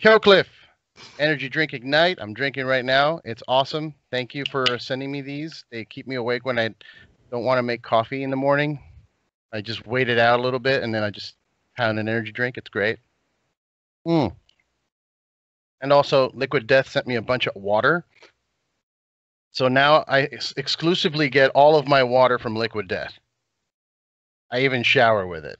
Kill Cliff Energy Drink Ignite. I'm drinking right now. It's awesome. Thank you for sending me these. They keep me awake when I don't want to make coffee in the morning. I just wait it out a little bit and then I just pound an energy drink. It's great. Mm. And also, Liquid Death sent me a bunch of water. So now I ex- exclusively get all of my water from Liquid Death. I even shower with it.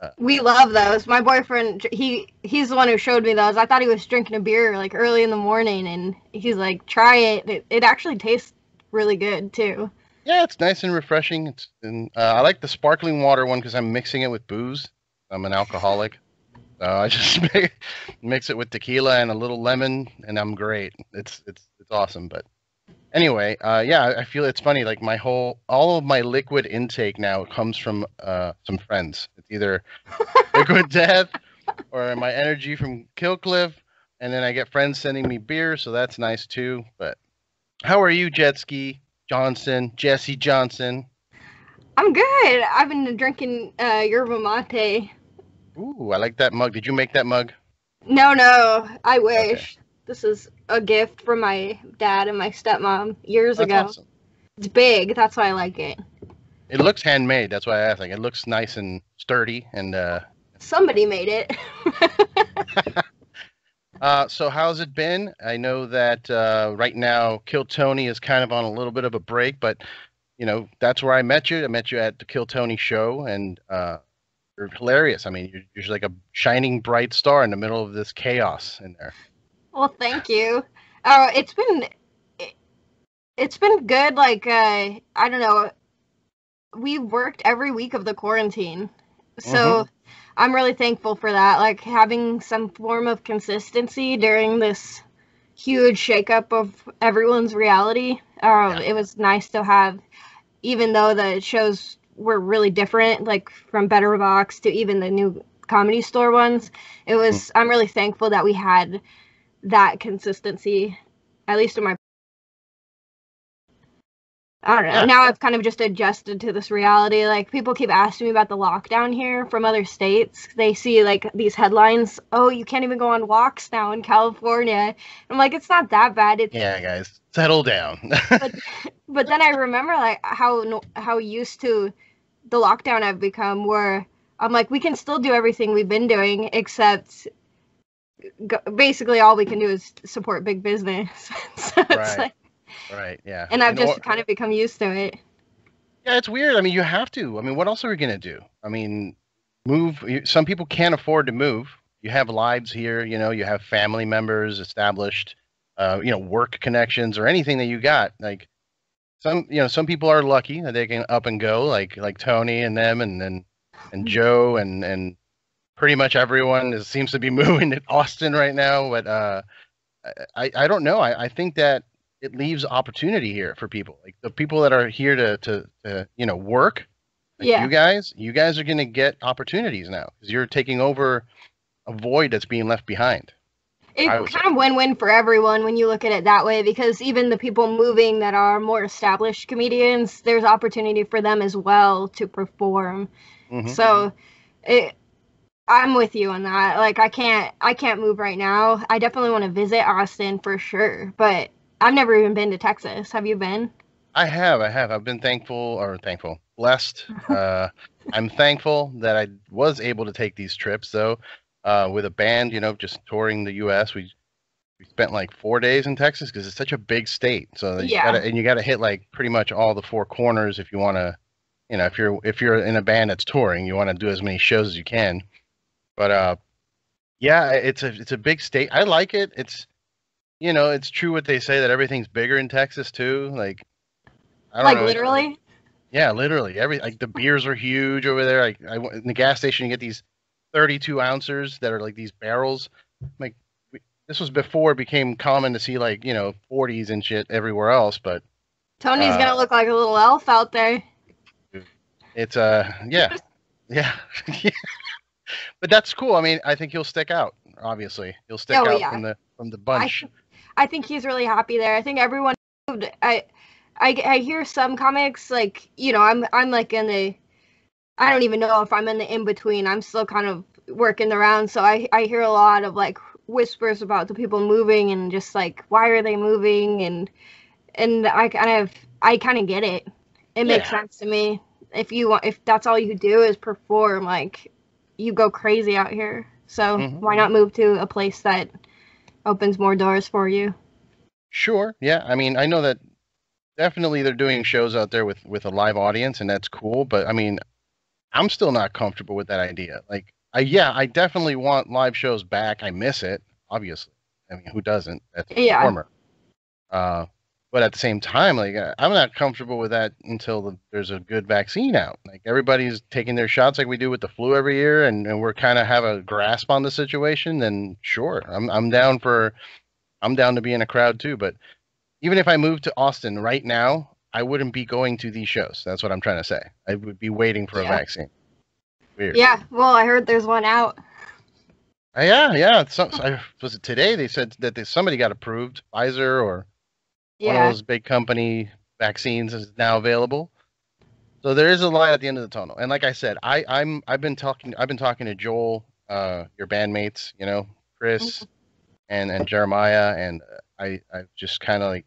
So We love those. My boyfriend, he he's the one who showed me those. I thought he was drinking a beer like early in the morning, and he's like, "Try it. It, it actually tastes really good too." yeah, it's nice and refreshing. It's and uh, I like the sparkling water one because I'm mixing it with booze. I'm an alcoholic. So I just mi- mix it with tequila and a little lemon, and I'm great. It's it's it's awesome. But anyway, uh, yeah, I- feel it's funny. Like my whole, all of my liquid intake now comes from uh, some friends. It's either Liquid Death or my energy from Kill Cliff, and then I get friends sending me beer, so that's nice too. But how are you, Jetski Johnson, Jessie Johnson? I'm good. I've been drinking uh, yerba mate. Ooh, I like that mug. Did you make that mug? No, no, I wish. This is a gift from my dad and my stepmom years That's ago. awesome. It's big. That's why I like it. It looks handmade. That's why I think it looks nice and sturdy. And uh, Somebody made it. uh, so, how's it been? I know that uh, right now, Kill Tony is kind of on a little bit of a break, but you know that's where I met you. I met you at the Kill Tony show, and uh, you're hilarious. I mean, you're, you're like a shining bright star in the middle of this chaos in there. Well, thank you. Uh, it's been it, it's been good. Like uh, I don't know, we worked every week of the quarantine, so I'm really thankful for that. Like having some form of consistency during this huge shakeup of everyone's reality. Uh, Yeah. It was nice to have, even though the shows were really different, like from Better Box to even the new comedy store ones. It was. I'm really thankful that we had that consistency, at least in my. I don't know. Yeah. Now I've kind of just adjusted to this reality. Like people keep asking me about the lockdown here from other states. They see like these headlines. Oh, you can't even go on walks now in California. I'm like, it's not that bad. It's Yeah, guys, settle down. but then I remember like how how used to the lockdown I've become, where I'm like, we can still do everything we've been doing, except basically all we can do is support big business. so Right. like, right? Yeah. and I've just or- kind of become used to it. Yeah, it's weird. I mean, you have to. I mean, what else are we gonna do? I mean, move. you- Some people can't afford to move. You have lives here. You know, you have family members established. Uh, you know, work connections or anything that you got. Like some, you know, some people are lucky that they can up and go, like like Tony and them, and and and Joe and and pretty much everyone is, seems to be moving to Austin right now. But uh, I I don't know. I I think that it leaves opportunity here for people like the people that are here to to, to you know work like Yeah. you guys you guys are going to get opportunities now because you're taking over a void that's being left behind It's kind of win-win for everyone when you look at it that way, because even the people moving that are more established comedians, there's opportunity for them as well to perform. Mhm. So it I'm with you on that. Like I can't I can't move right now. I definitely want to visit Austin for sure, but I've never even been to Texas. Have you been? i have i have i've been thankful or thankful blessed uh i'm thankful that i was able to take these trips though uh with a band you know just touring the us we we spent like four days in texas because it's such a big state so you Yeah. gotta and you gotta hit like pretty much all the four corners if you want to you know if you're if you're in a band that's touring you want to do as many shows as you can but uh yeah it's a it's a big state. I like it. It's you know it's true what they say that everything's bigger in texas too. Like i don't Like know. literally? yeah literally. Every like the beers are huge over there. Like i went- in the gas station you get these 32 ounces that are like these barrels. Like this was before it became common to see like you know 40s and shit everywhere else but Tony's Uh, gonna look like a little elf out there. it's uh yeah. Yeah but that's cool i mean i think he'll stick out obviously he'll stick Oh, out yeah. from the from the I, bunch I think he's really happy there. I think everyone. I, I I hear some comics like you know I'm I'm like in the I don't even know if I'm in the in between. I'm still kind of working around, so I I hear a lot of like whispers about the people moving and just like why are they moving and and I kind of I kind of get it. It makes Yeah. sense to me. If you want, if that's all you do is perform, like you go crazy out here. So Mhm. why not move to a place that opens more doors for you? Sure. Yeah. I mean, I know that definitely they're doing shows out there with with a live audience, and that's cool. But I mean, I'm still not comfortable with that idea. Like, I yeah, I definitely want live shows back. I miss it, obviously. I mean, who doesn't? That's Yeah. performer. Uh, but at the same time, like, uh, I'm not comfortable with that until the, there's a good vaccine out. Like, everybody's taking their shots like we do with the flu every year, and, and we're kind of have a grasp on the situation. Then sure, I'm I'm down for I'm down to be in a crowd too. But even if I moved to Austin right now, I wouldn't be going to these shows. That's what I'm trying to say. I would be waiting for Yeah. a vaccine. Weird. Yeah. Well, I heard there's one out. Uh, yeah, yeah. Some, I, was it today? They said that they, somebody got approved. Pfizer or one of those big company vaccines is now available. So there is a light at the end of the tunnel. And like I said, I, I'm I've been talking I've been talking to Joel, uh, your bandmates, you know, Chris, and and Jeremiah, and I I just kind of like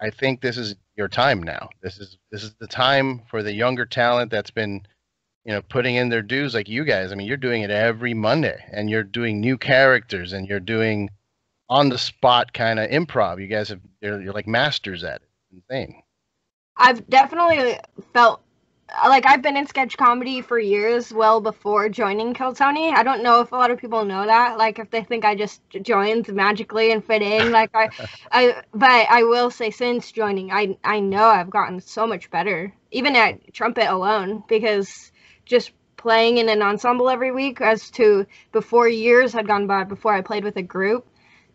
I think this is your time now. This is this is the time for the younger talent that's been you know putting in their dues like you guys. I mean, you're doing it every Monday, and you're doing new characters, and you're doing on the spot kind of improv. You guys have you're, you're like masters at it. It's insane. I've definitely felt like I've been in sketch comedy for years, well before joining Kill Tony. I don't know if a lot of people know that. Like if they think I just joined magically and fit in, like I, I. But I will say, since joining, I I know I've gotten so much better, even at trumpet alone, because just playing in an ensemble every week, as to before years had gone by before I played with a group,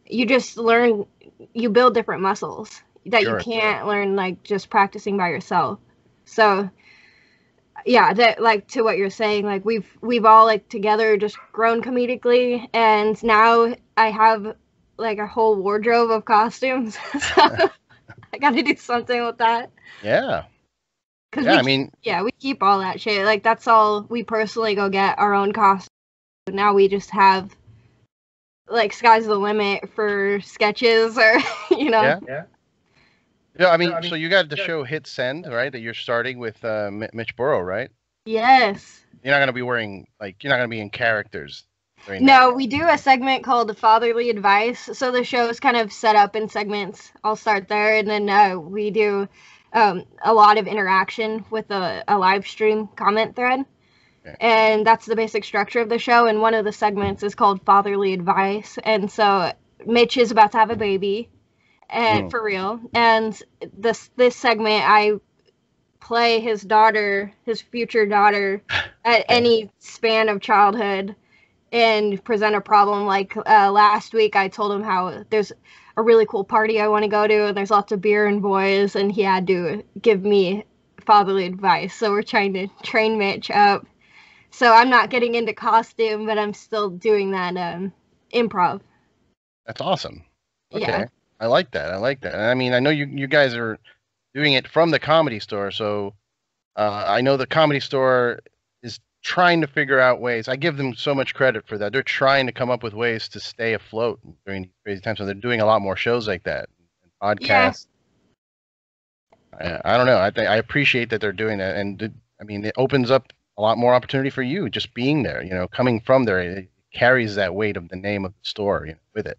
you just learn, you build different muscles that Sure. you can't learn like just practicing by yourself. So yeah, that like to what you're saying, like we've we've all like together just grown comedically and now I have like a whole wardrobe of costumes. so I got to do something with that. Yeah, Cuz yeah. I mean, yeah, we keep all that shit. Like that's all we personally go get our own costumes. Now we just have like sky's the limit for sketches or you know. Yeah. Yeah. yeah. I mean, I mean, so you got the yeah. show Hit Send, right? That you're starting with uh, Mi- Mitch Burrow, right? Yes. You're not gonna be wearing like you're not gonna be in characters. No, that. we do a segment called Fatherly Advice. So the show is kind of set up in segments. I'll start there, and then uh, we do um, a lot of interaction with a, a live stream comment thread. Okay. And that's the basic structure of the show. And one of the segments is called Fatherly Advice. And so Mitch is about to have a baby, and Mm. for real. And this this segment, I play his daughter, his future daughter, at any span of childhood and present a problem. Like uh, last week, I told him how there's a really cool party I want to go to, and there's lots of beer and boys, and he had to give me fatherly advice. So we're trying to train Mitch up. So I'm not getting into costume, but I'm still doing that um, improv. That's awesome. Okay. Yeah. I like that. I like that. And I mean, I know you you guys are doing it from the comedy store, so uh, I know the comedy store is trying to figure out ways. I give them so much credit for that. They're trying to come up with ways to stay afloat during these crazy times. So they're doing a lot more shows like that, and podcasts. I, I don't know. I think I appreciate that they're doing that, and I mean, it opens up a lot more opportunity for you just being there. You know, coming from there, it carries that weight of the name of the store you know, with it.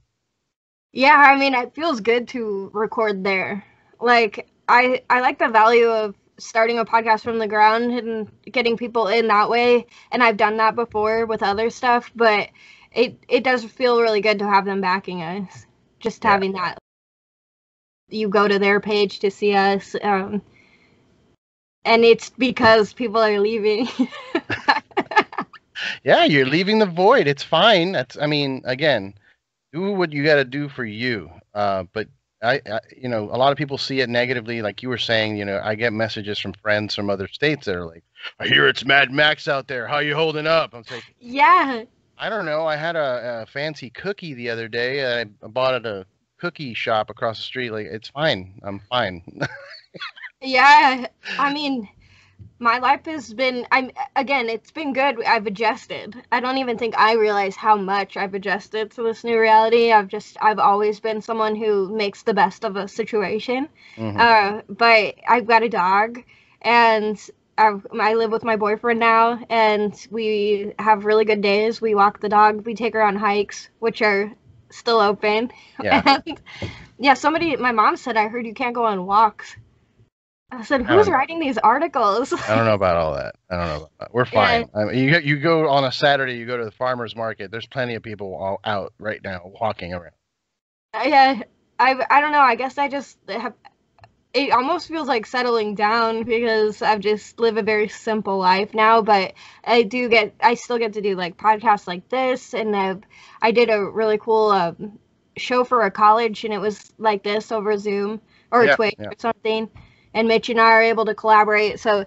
Yeah, I mean, it feels good to record there. Like, I I like the value of starting a podcast from the ground and getting people in that way. And I've done that before with other stuff, but it it does feel really good to have them backing us. Just Yeah. having that. You go to their page to see us, um, and it's because people are leaving. Yeah, you're leaving the void. It's fine. That's I mean, again, do what you got to do for you. Uh, but I, I, you know, a lot of people see it negatively. Like you were saying, you know, I get messages from friends from other states that are like, "I hear it's Mad Max out there. How you holding up?" I'm like, yeah, I don't know. I had a, a fancy cookie the other day. I bought at a cookie shop across the street. Like, it's fine. I'm fine. Yeah, I mean, my life has been i'm again it's been good. I've adjusted. I don't even think i realize how much i've adjusted to this new reality. I've just i've always been someone who makes the best of a situation. Mhm. uh, but i've got a dog and I, I live with my boyfriend now and we have really good days. We walk the dog we take her on hikes which are still open. Yeah. and yeah somebody my mom said i heard you can't go on walks i said who's know. writing these articles I don't know about all that. I don't know. About that. We're Yeah. fine. I mean, you you go on a Saturday, you go to the farmers market. There's plenty of people all out right now walking around. yeah i i don't know i guess i just have it almost feels like settling down because i've just live a very simple life now but i do get i still get to do like podcasts like this and I've, i did a really cool um, show for a college and it was like this over zoom or Yeah, twitch yeah. or something and mitch and i are able to collaborate so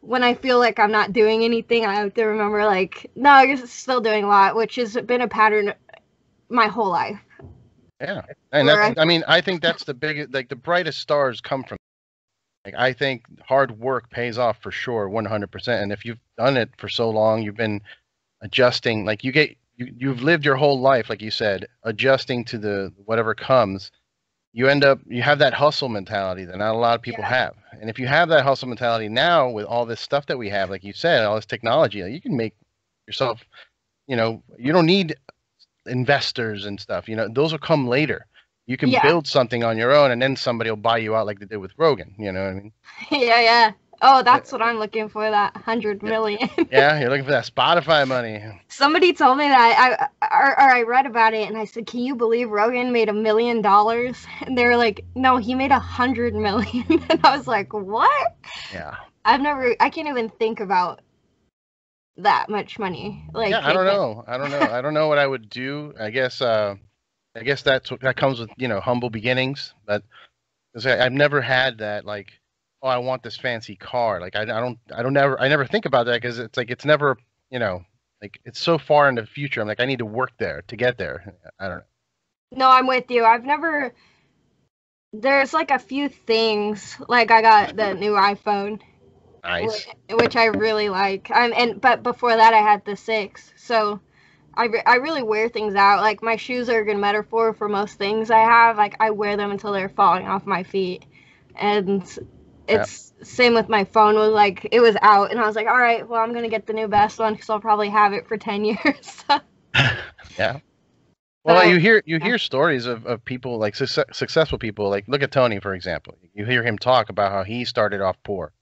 when i feel like i'm not doing anything i have to remember like no you're still doing a lot which has been a pattern my whole life Yeah, and Where I mean, I think that's the biggest, like the brightest stars come from. Like I think hard work pays off for sure, one hundred percent. And if you've done it for so long, you've been adjusting. Like you get, you you've lived your whole life, like you said, adjusting to the whatever comes. You end up, you have that hustle mentality that not a lot of people Yeah. have. And if you have that hustle mentality now, with all this stuff that we have, like you said, all this technology, you can make yourself. You know, you don't need investors and stuff. You know, those will come later. You can Yeah. build something on your own, and then somebody will buy you out like they did with Rogan. You know what I mean? yeah, yeah. Oh, that's what I'm looking for. That hundred million. Yeah, you're looking for that Spotify money. Somebody told me that I, or, or I read about it, and I said, "Can you believe Rogan made a million dollars?" And they were like, "No, he made a hundred million." And I was like, "What?" Yeah, I've never. I can't even think about that much money. Like, yeah. I don't know. I don't know. I don't know what I would do. I guess. uh I guess that's what that comes with you know humble beginnings. But I, I've never had that like, oh, I want this fancy car. Like I, I don't. I don't never. I never think about that because it's like it's never. You know, like it's so far in the future. I'm like I need to work there to get there. I don't know. No, I'm with you. I've never. There's like a few things. Like I got the new iPhone. Nice. whi- which I really like. Um, and but before that, I had the six, so I, re- I really wear things out. Like my shoes are a good metaphor for most things I have. Like I wear them until they're falling off my feet, and it's same with my phone. Was like it was out, and I was like, all right, well I'm gonna get the new best one because I'll probably have it for ten years. yeah. Well, So- you hear you yeah. hear stories of, of people like success, successful people. Like look at Tony for example. You hear him talk about how he started off poor,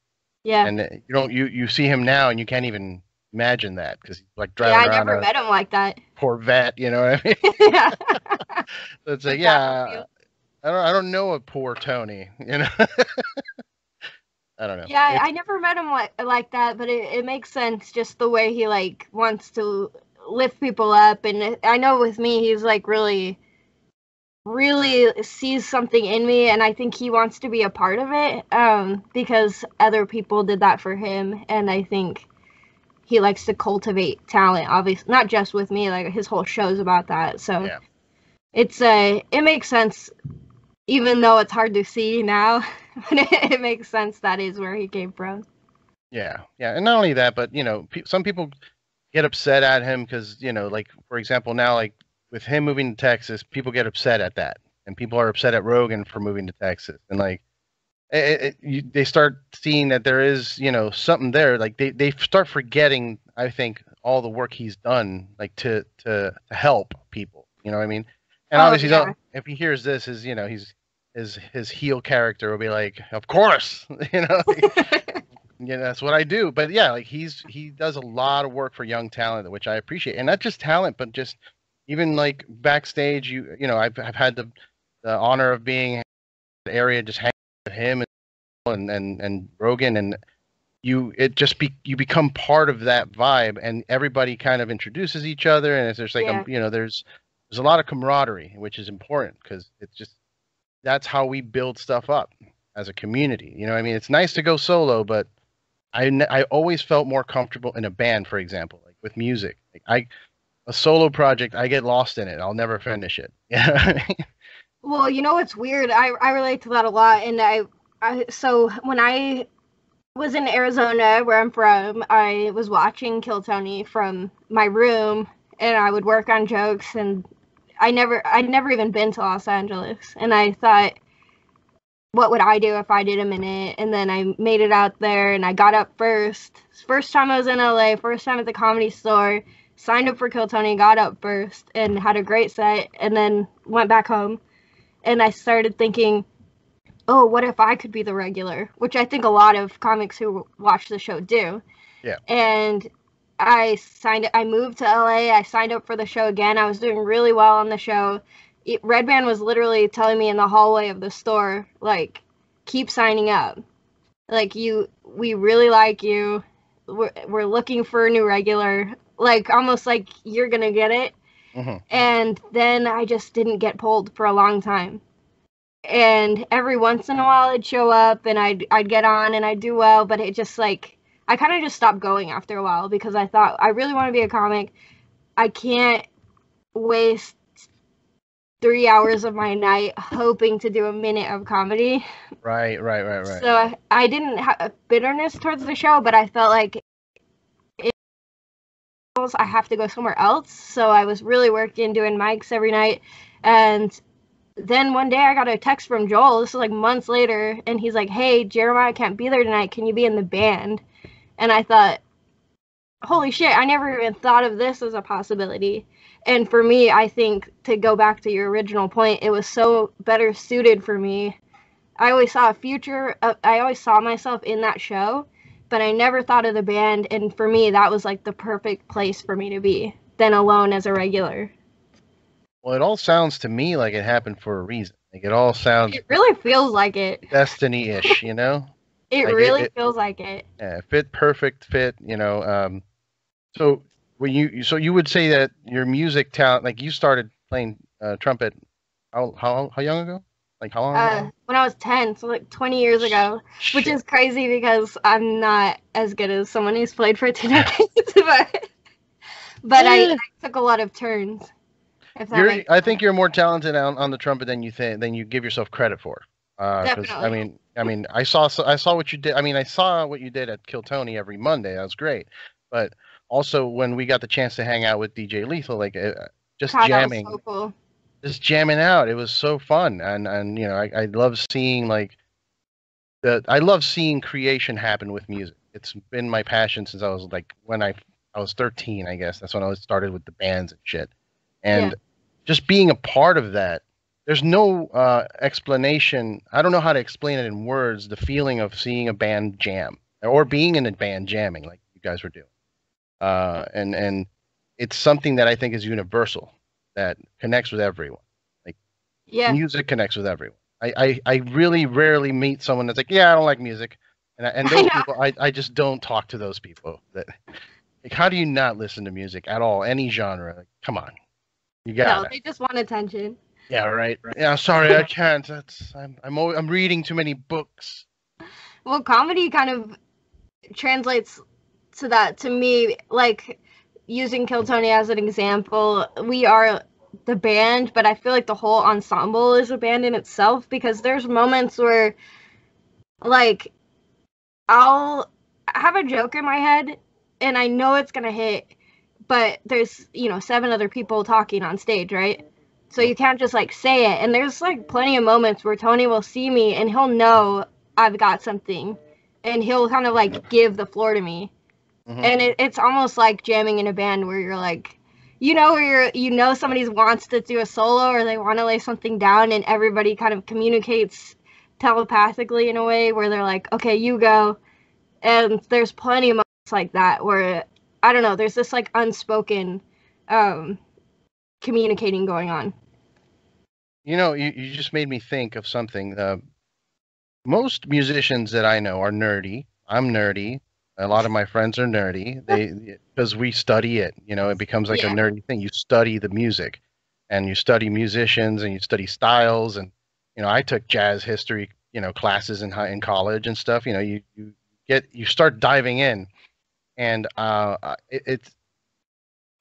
yeah. and uh, you don't you you see him now, and you can't even imagine that because he's like Yeah, I never met him like that. Corvette. You know what I mean? yeah. So it's like yeah, I don't I don't know a poor Tony. You know. I don't know. Yeah, It's- I never met him like like that, but it, it makes sense just the way he like wants to lift people up, and I know with me he's like really, really sees something in me, and I think he wants to be a part of it, um, because other people did that for him, and I think he likes to cultivate talent. Obviously, not just with me, like his whole show's about that. So Yeah. it's uh, it makes sense, even though it's hard to see now. it, makes sense that is where he came from. Yeah, yeah, and not only that, but you know, pe- some people get upset at him because you know, like for example, now like with him moving to Texas, people get upset at that, and people are upset at Rogan for moving to Texas, and like it, it, you, they start seeing that there is you know something there. Like they they start forgetting, I think, all the work he's done, like to to to help people. You know what I mean? And Oh, obviously, yeah. if he hears this, his you know he's his his heel character will be like, of course, you know. Yeah, that's what I do. But yeah, like he's he does a lot of work for young talent, which I appreciate, and not just talent, but just even like backstage. You you know, I've I've had the the honor of being in the area, just hanging with him and and and Rogan, and you it just be you become part of that vibe, and everybody kind of introduces each other, and it's just like Yeah. um, you know, there's there's a lot of camaraderie, which is important because it's just that's how we build stuff up as a community. You know, I mean, it's nice to go solo, but I, I always felt more comfortable in a band, for example, like with music. Like I, a solo project, I get lost in it. I'll never finish it. Yeah. Well, you know what's weird? I I relate to that a lot, and I I so when I was in Arizona, where I'm from, I was watching Kill Tony from my room, and I would work on jokes. And I never, I'd never even been to Los Angeles, and I thought, what would I do if I did a minute? And then I made it out there, and I got up first. First time I was in LA, first time at the Comedy Store. Signed up for Kill Tony, got up first, and had a great set, and then went back home. And I started thinking oh, what if I could be the regular? Which I think a lot of comics who watch the show do. Yeah. And I signed. I moved to LA. I signed up for the show again. I was doing really well on the show. It, Redban was literally telling me in the hallway of the store, like, keep signing up. Like you, we really like you. We're, we're looking for a new regular. Like almost like you're gonna get it. Mm-hmm. And then I just didn't get pulled for a long time and every once in a while I'd show up and I'd I'd get on and I'd do well, but it just like I kind of just stopped going after a while because I thought I really want to be a comic. I can't waste three hours of my night hoping to do a minute of comedy. Right, right, right, right. So I, I didn't have bitterness towards the show, but I felt like it, I have to go somewhere else. So I was really working doing mics every night, and then one day I got a text from Joel. This is like months later, and he's like, "Hey, Jeremiah can't be there tonight. Can you be in the band?" And I thought, "Holy shit! I never even thought of this as a possibility." And for me, I think to go back to your original point, it was so better suited for me. I always saw a future. I always saw myself in that show, but I never thought of the band. And for me, that was like the perfect place for me to be. Then alone as a regular. Well, it all sounds to me like it happened for a reason. Like it all sounds. It really feels like it. Destiny-ish, you know. It like really it, feels like it. Yeah, fit, perfect fit. You know. Um, so when you, so you would say that your music talent, like you started playing uh, trumpet, how how how young ago? Like how long? Uh, when I was ten, so like twenty years ago, Shit. which is crazy because I'm not as good as someone who's played for two decades, but but I, I took a lot of turns. You're, I think you're more talented on, on the trumpet than you think than you give yourself credit for. Uh, Definitely. I mean, I mean, I saw I saw what you did. I mean, I saw what you did at Kill Tony every Monday. That was great. But also when we got the chance to hang out with DJ Lethal, like uh, just God, jamming, so cool. just jamming out. It was so fun, and and you know, I, I love seeing like the I love seeing creation happen with music. It's been my passion since I was like when I I was 13, I guess. That's when I started with the bands and shit. And yeah just being a part of that there's no uh, explanation. I don't know how to explain it in words the feeling of seeing a band jam or being in a band jamming like you guys were doing. Uh, and and it's something that i think is universal that connects with everyone. Like yeah. music connects with everyone. I i, I really rarely meet someone that's like yeah i don't like music. And, and those I people I, I just don't talk to those people that like how do you not listen to music at all? Any genre? Like, come on. You got no, it. they just want attention. Yeah, right. right. Yeah, sorry, I can't. That's I'm I'm I'm reading too many books. Well, comedy kind of translates to that to me like using Kill Tony as an example. We are the band, but I feel like the whole ensemble is a band in itself because there's moments where like I'll have a joke in my head and I know it's going to hit but there's you know seven other people talking on stage right so you can't just like say it and there's like plenty of moments where tony will see me and he'll know i've got something and he'll kind of like give the floor to me mm-hmm. and it, it's almost like jamming in a band where you're like you know where you're you know somebody wants to do a solo or they want to lay something down and everybody kind of communicates telepathically in a way where they're like okay you go and there's plenty of moments like that where I don't know. There's this like unspoken um, communicating going on. You know, you, you just made me think of something. Uh, most musicians that I know are nerdy. I'm nerdy. A lot of my friends are nerdy. They because we study it. You know, it becomes like yeah. a nerdy thing. You study the music, and you study musicians, and you study styles. And you know, I took jazz history, you know, classes in high in college and stuff. You know, you you get you start diving in and uh, it, it's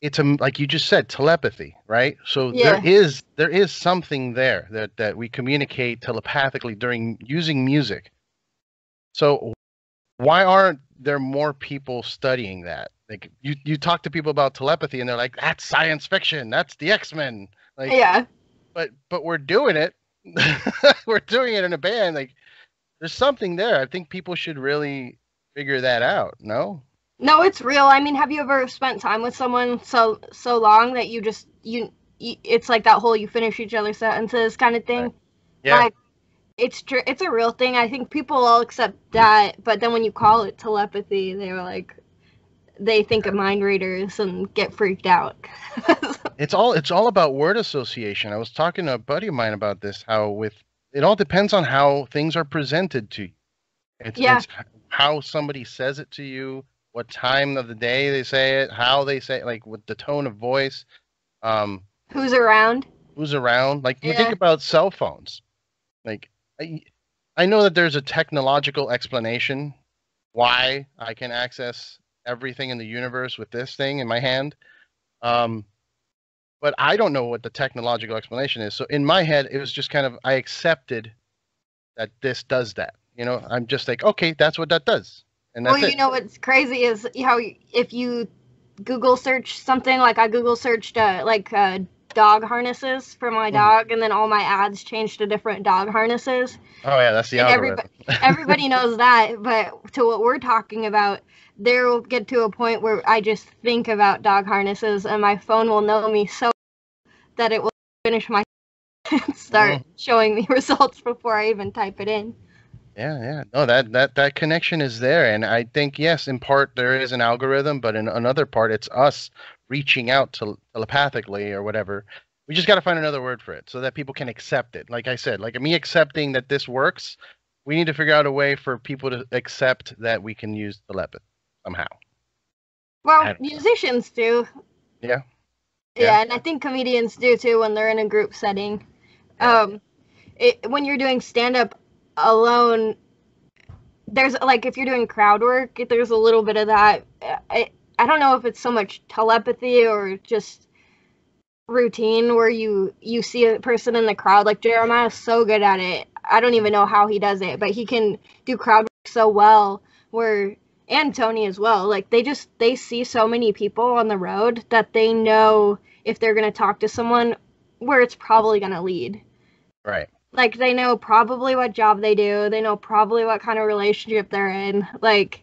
it's a like you just said telepathy right so yeah. there is there is something there that that we communicate telepathically during using music so why aren't there more people studying that? Like you, you talk to people about telepathy and they're like, that's science fiction. That's the X Men. Like, yeah. But but we're doing it. we're doing it in a band. Like there's something there. I think people should really figure that out. No. No, it's real. I mean, have you ever spent time with someone so so long that you just you, you it's like that whole you finish each other's sentences kind of thing. Right. Yeah. Like, it's true. It's a real thing. I think people all accept that, but then when you call it telepathy, they're like, they think of mind readers and get freaked out. it's all it's all about word association. I was talking to a buddy of mine about this. How with it all depends on how things are presented to you. It's, yeah. it's how somebody says it to you, what time of the day they say it, how they say it, like with the tone of voice. Um, who's around? Who's around? Like you think about cell phones. Like I, I know that there's a technological explanation why I can access everything in the universe with this thing in my hand. Um, but I don't know what the technological explanation is. So in my head, it was just kind of I accepted that this does that. You know, I'm just like, okay, that's what that does, and that's well, it. you know what's crazy is how if you Google search something like I Google searched uh, like uh, dog harnesses for my Mhm. dog, and then all my ads changed to different dog harnesses. oh yeah, that's the and algorithm. Everybody knows that, but to what we're talking about, there will get to a point where I just think about dog harnesses, and my phone will know me so that it will finish my and start Mhm. showing me results before I even type it in. Yeah, yeah. No, that that that connection is there, and I think yes, in part there is an algorithm, but in another part, it's us reaching out to telepathically or whatever. We just got to find another word for it so that people can accept it. Like I said, like me accepting that this works, we need to figure out a way for people to accept that we can use telepathy somehow. Well, don't know. musicians do. Yeah. Yeah, Yeah. and I think comedians do too when they're in a group setting. Um, it, when you're doing stand up alone, there's like if you're doing crowd work, there's a little bit of that. I, I don't know if it's so much telepathy or just routine where you you see a person in the crowd like Jeremiah's so good at it. I don't even know how he does it, but he can do crowd work so well where and Tony as well. Like they just they see so many people on the road that they know if they're going to talk to someone where it's probably going to lead. Right. Like they know probably what job they do, they know probably what kind of relationship they're in. Like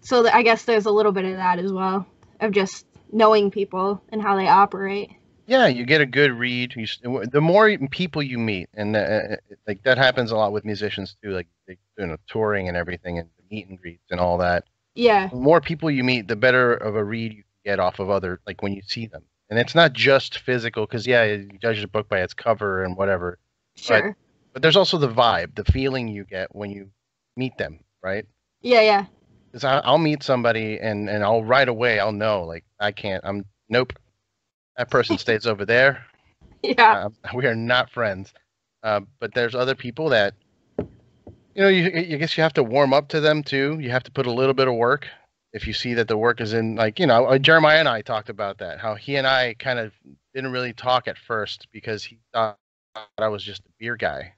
so th- I guess there's a little bit of that as well of just knowing people and how they operate. Yeah, you get a good read. You, the more people you meet, and uh, like that happens a lot with musicians too. Like they, you know, touring and everything, and meet and greets and all that. Yeah. the more people you meet, the better of a read you can get off of other, like when you see them. And it's not just physical, because yeah, you judge a book by its cover and whatever. Sure. But there's also the vibe, the feeling you get when you meet them, right? Yeah, yeah. Because I'll meet somebody and and I'll right away I'll know like I can't. I'm nope. That person stays over there. Yeah. Um, we are not friends. Uh, but there's other people that, you know, you, I guess you have to warm up to them too. You have to put a little bit of work. If you see that the work is in, like, you know, uh, Jeremiah and I talked about that, how he and I kind of didn't really talk at first because he thought I was just a beer guy.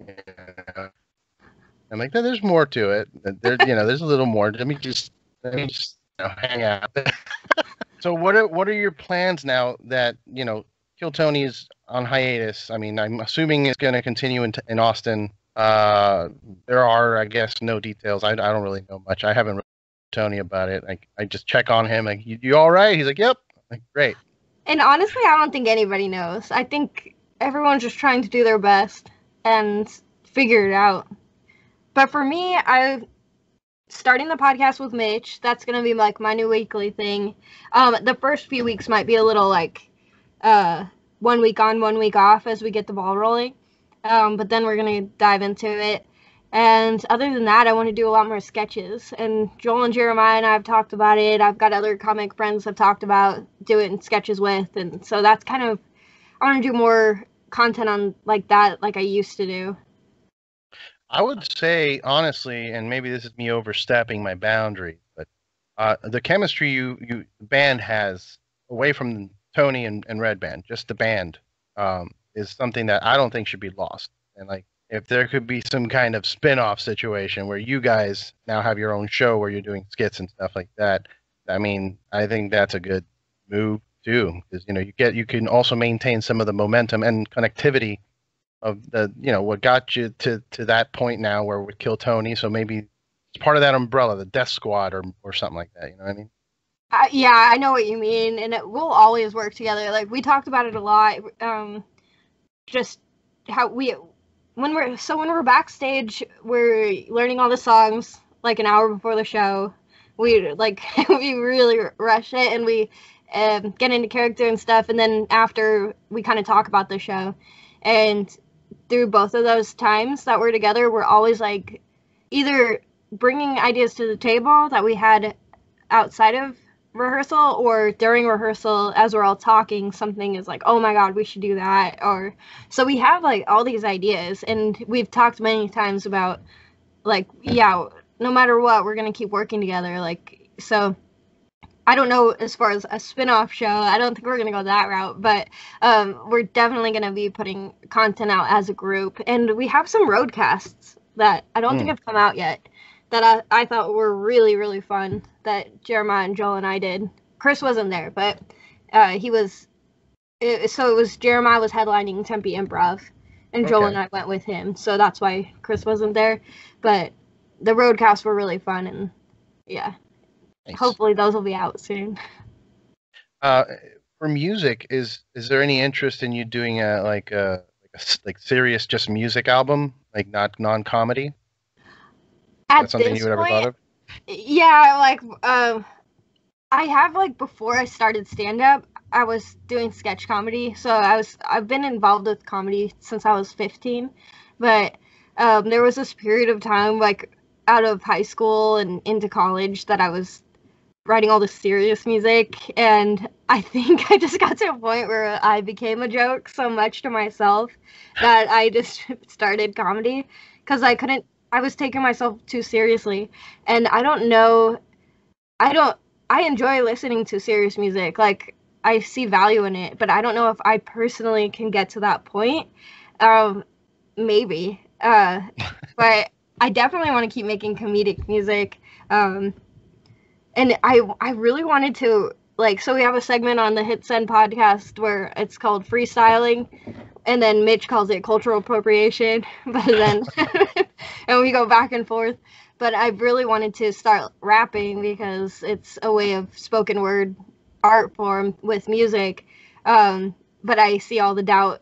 Know? I'm like, "No, there's more to it. There, you know, there's a little more. Let me just, let me just you know, hang out. so, what are what are your plans now that you know Kill Tony's on hiatus. I mean, I'm assuming it's going to continue in, in Austin. Uh, there are, I guess, no details. I, I don't really know much. I haven't really Tony about it. I, I just check on him. Like, you, you all right? He's like, yep. I'm like, great. And honestly, I don't think anybody knows. I think everyone's just trying to do their best and figure it out. But for me, I starting the podcast with Mitch. That's gonna be like my new weekly thing. Um, the first few weeks might be a little like uh, one week on, one week off as we get the ball rolling. Um, but then we're gonna dive into it. And other than that, I want to do a lot more sketches. And Joel and Jeremiah and I have talked about it. I've got other comic friends I've talked about doing sketches with, and so that's kind of I want to do more content on like that, like I used to do. I would say honestly, and maybe this is me overstepping my boundary, but uh, the chemistry you you band has away from Tony and, and Redban, just the band, um, is something that I don't think should be lost. And like if there could be some kind of spin-off situation where you guys now have your own show where you're doing skits and stuff like that. I mean, I think that's a good move too, because you know you get you can also maintain some of the momentum and connectivity of the you know what got you to to that point now where we kill Tony. So maybe it's part of that umbrella, the Death Squad or or something like that. You know what I mean? Uh, yeah, I know what you mean, and it, we'll always work together. Like we talked about it a lot. Um, just how we when we're so when we're backstage, we're learning all the songs like an hour before the show. We like we really rush it and we um, get into character and stuff, and then after we kind of talk about the show, and through both of those times that we're together, we're always like either bringing ideas to the table that we had outside of rehearsal or during rehearsal as we're all talking something is like oh my god we should do that or so we have like all these ideas. And we've talked many times about like yeah no matter what we're going to keep working together like so I don't know as far as a spin-off show. I don't think we're gonna go that route, but um, we're definitely gonna be putting content out as a group, and we have some roadcasts that I don't mm. think hmm. have come out yet that I, I thought were really really fun that Jeremiah and Joel and I did. Chris wasn't there, but uh, he was. It, so it was Jeremiah was headlining Tempe Improv, and Joel okay. and I went with him. So that's why Chris wasn't there, but the roadcasts were really fun and yeah Nice. Hopefully, those will be out soon. Uh, for music, is is there any interest in you doing a like a like, a, like serious just music album, like not non comedy? At That's something you would ever thought of? Yeah, like um, I have like before I started stand up, I was doing sketch comedy, so I was I've been involved with comedy since I was 15, but um, there was this period of time like out of high school and into college that I was writing all the serious music and i think i just got to a point where i became a joke so much to myself that i just started comedy because i couldn't i was taking myself too seriously. And i don't know i don't i enjoy listening to serious music like i see value in it but i don't know if i personally can get to that point. Um maybe uh but i definitely want to keep making comedic music um and I I really wanted to like so we have a segment on the Hit Send podcast where it's called freestyling and then Mitch calls it cultural appropriation but then and we go back and forth. But I really wanted to start rapping because it's a way of spoken word art form with music. Um, but I see all the doubt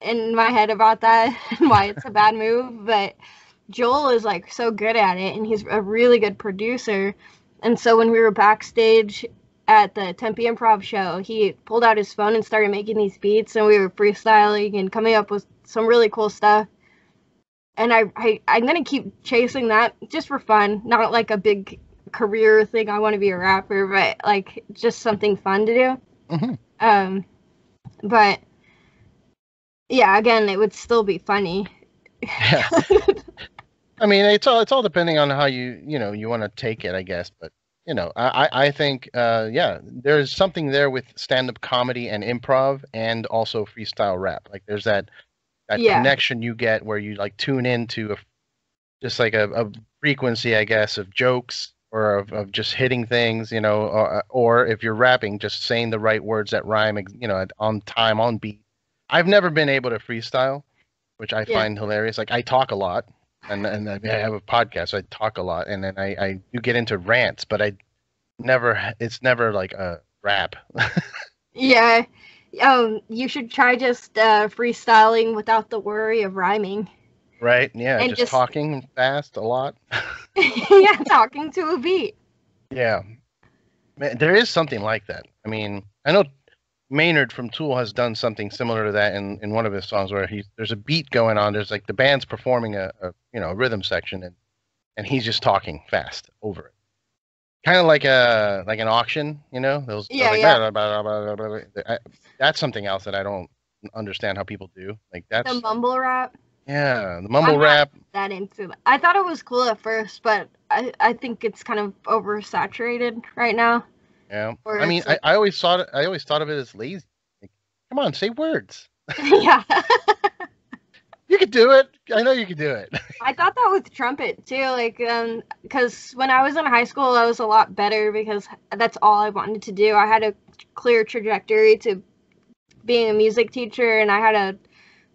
in my head about that and why it's a bad move. But Joel is like so good at it and he's a really good producer and so when we were backstage at the Tempe Improv show, he pulled out his phone and started making these beats, and we were freestyling and coming up with some really cool stuff. And I, I I'm gonna keep chasing that just for fun, not like a big career thing. I want to be a rapper, but like just something fun to do. Mm-hmm. Um, but yeah, again, it would still be funny. Yeah. I mean, it's all it's all depending on how you you know you want to take it, I guess. But you know, I I think uh, yeah, there's something there with stand up comedy and improv, and also freestyle rap. Like there's that that yeah. connection you get where you like tune into a just like a, a frequency, I guess, of jokes or of, of just hitting things, you know, or, or if you're rapping, just saying the right words that rhyme, you know, on time, on beat. I've never been able to freestyle, which I yeah. find hilarious. Like I talk a lot, and and I have a podcast. So I talk a lot, and then I I do get into rants, but I never. It's never like a rap. yeah, um, you should try just uh, freestyling without the worry of rhyming. Right. Yeah. And just, just talking fast a lot. yeah, talking to a beat. Yeah. Man, there is something like that. I mean, I know Maynard from Tool has done something similar to that in, in one of his songs where he's there's a beat going on. There's like the band's performing a, a you know a rhythm section and and he's just talking fast over it. Kind of like a like an auction, you know. Those yeah, like, yeah. Blah, blah, blah, I, that's something else that I don't understand how people do. Like that's the mumble rap. Yeah, the mumble I'm rap. that into that. I thought it was cool at first, but I I think it's kind of oversaturated right now. Yeah. Or I mean, I, I always thought I always thought of it as lazy. Like, come on, say words. yeah. You could do it. I know you could do it. I thought that with trumpet too, like, um, because when I was in high school, I was a lot better because that's all I wanted to do. I had a clear trajectory to being a music teacher, and I had a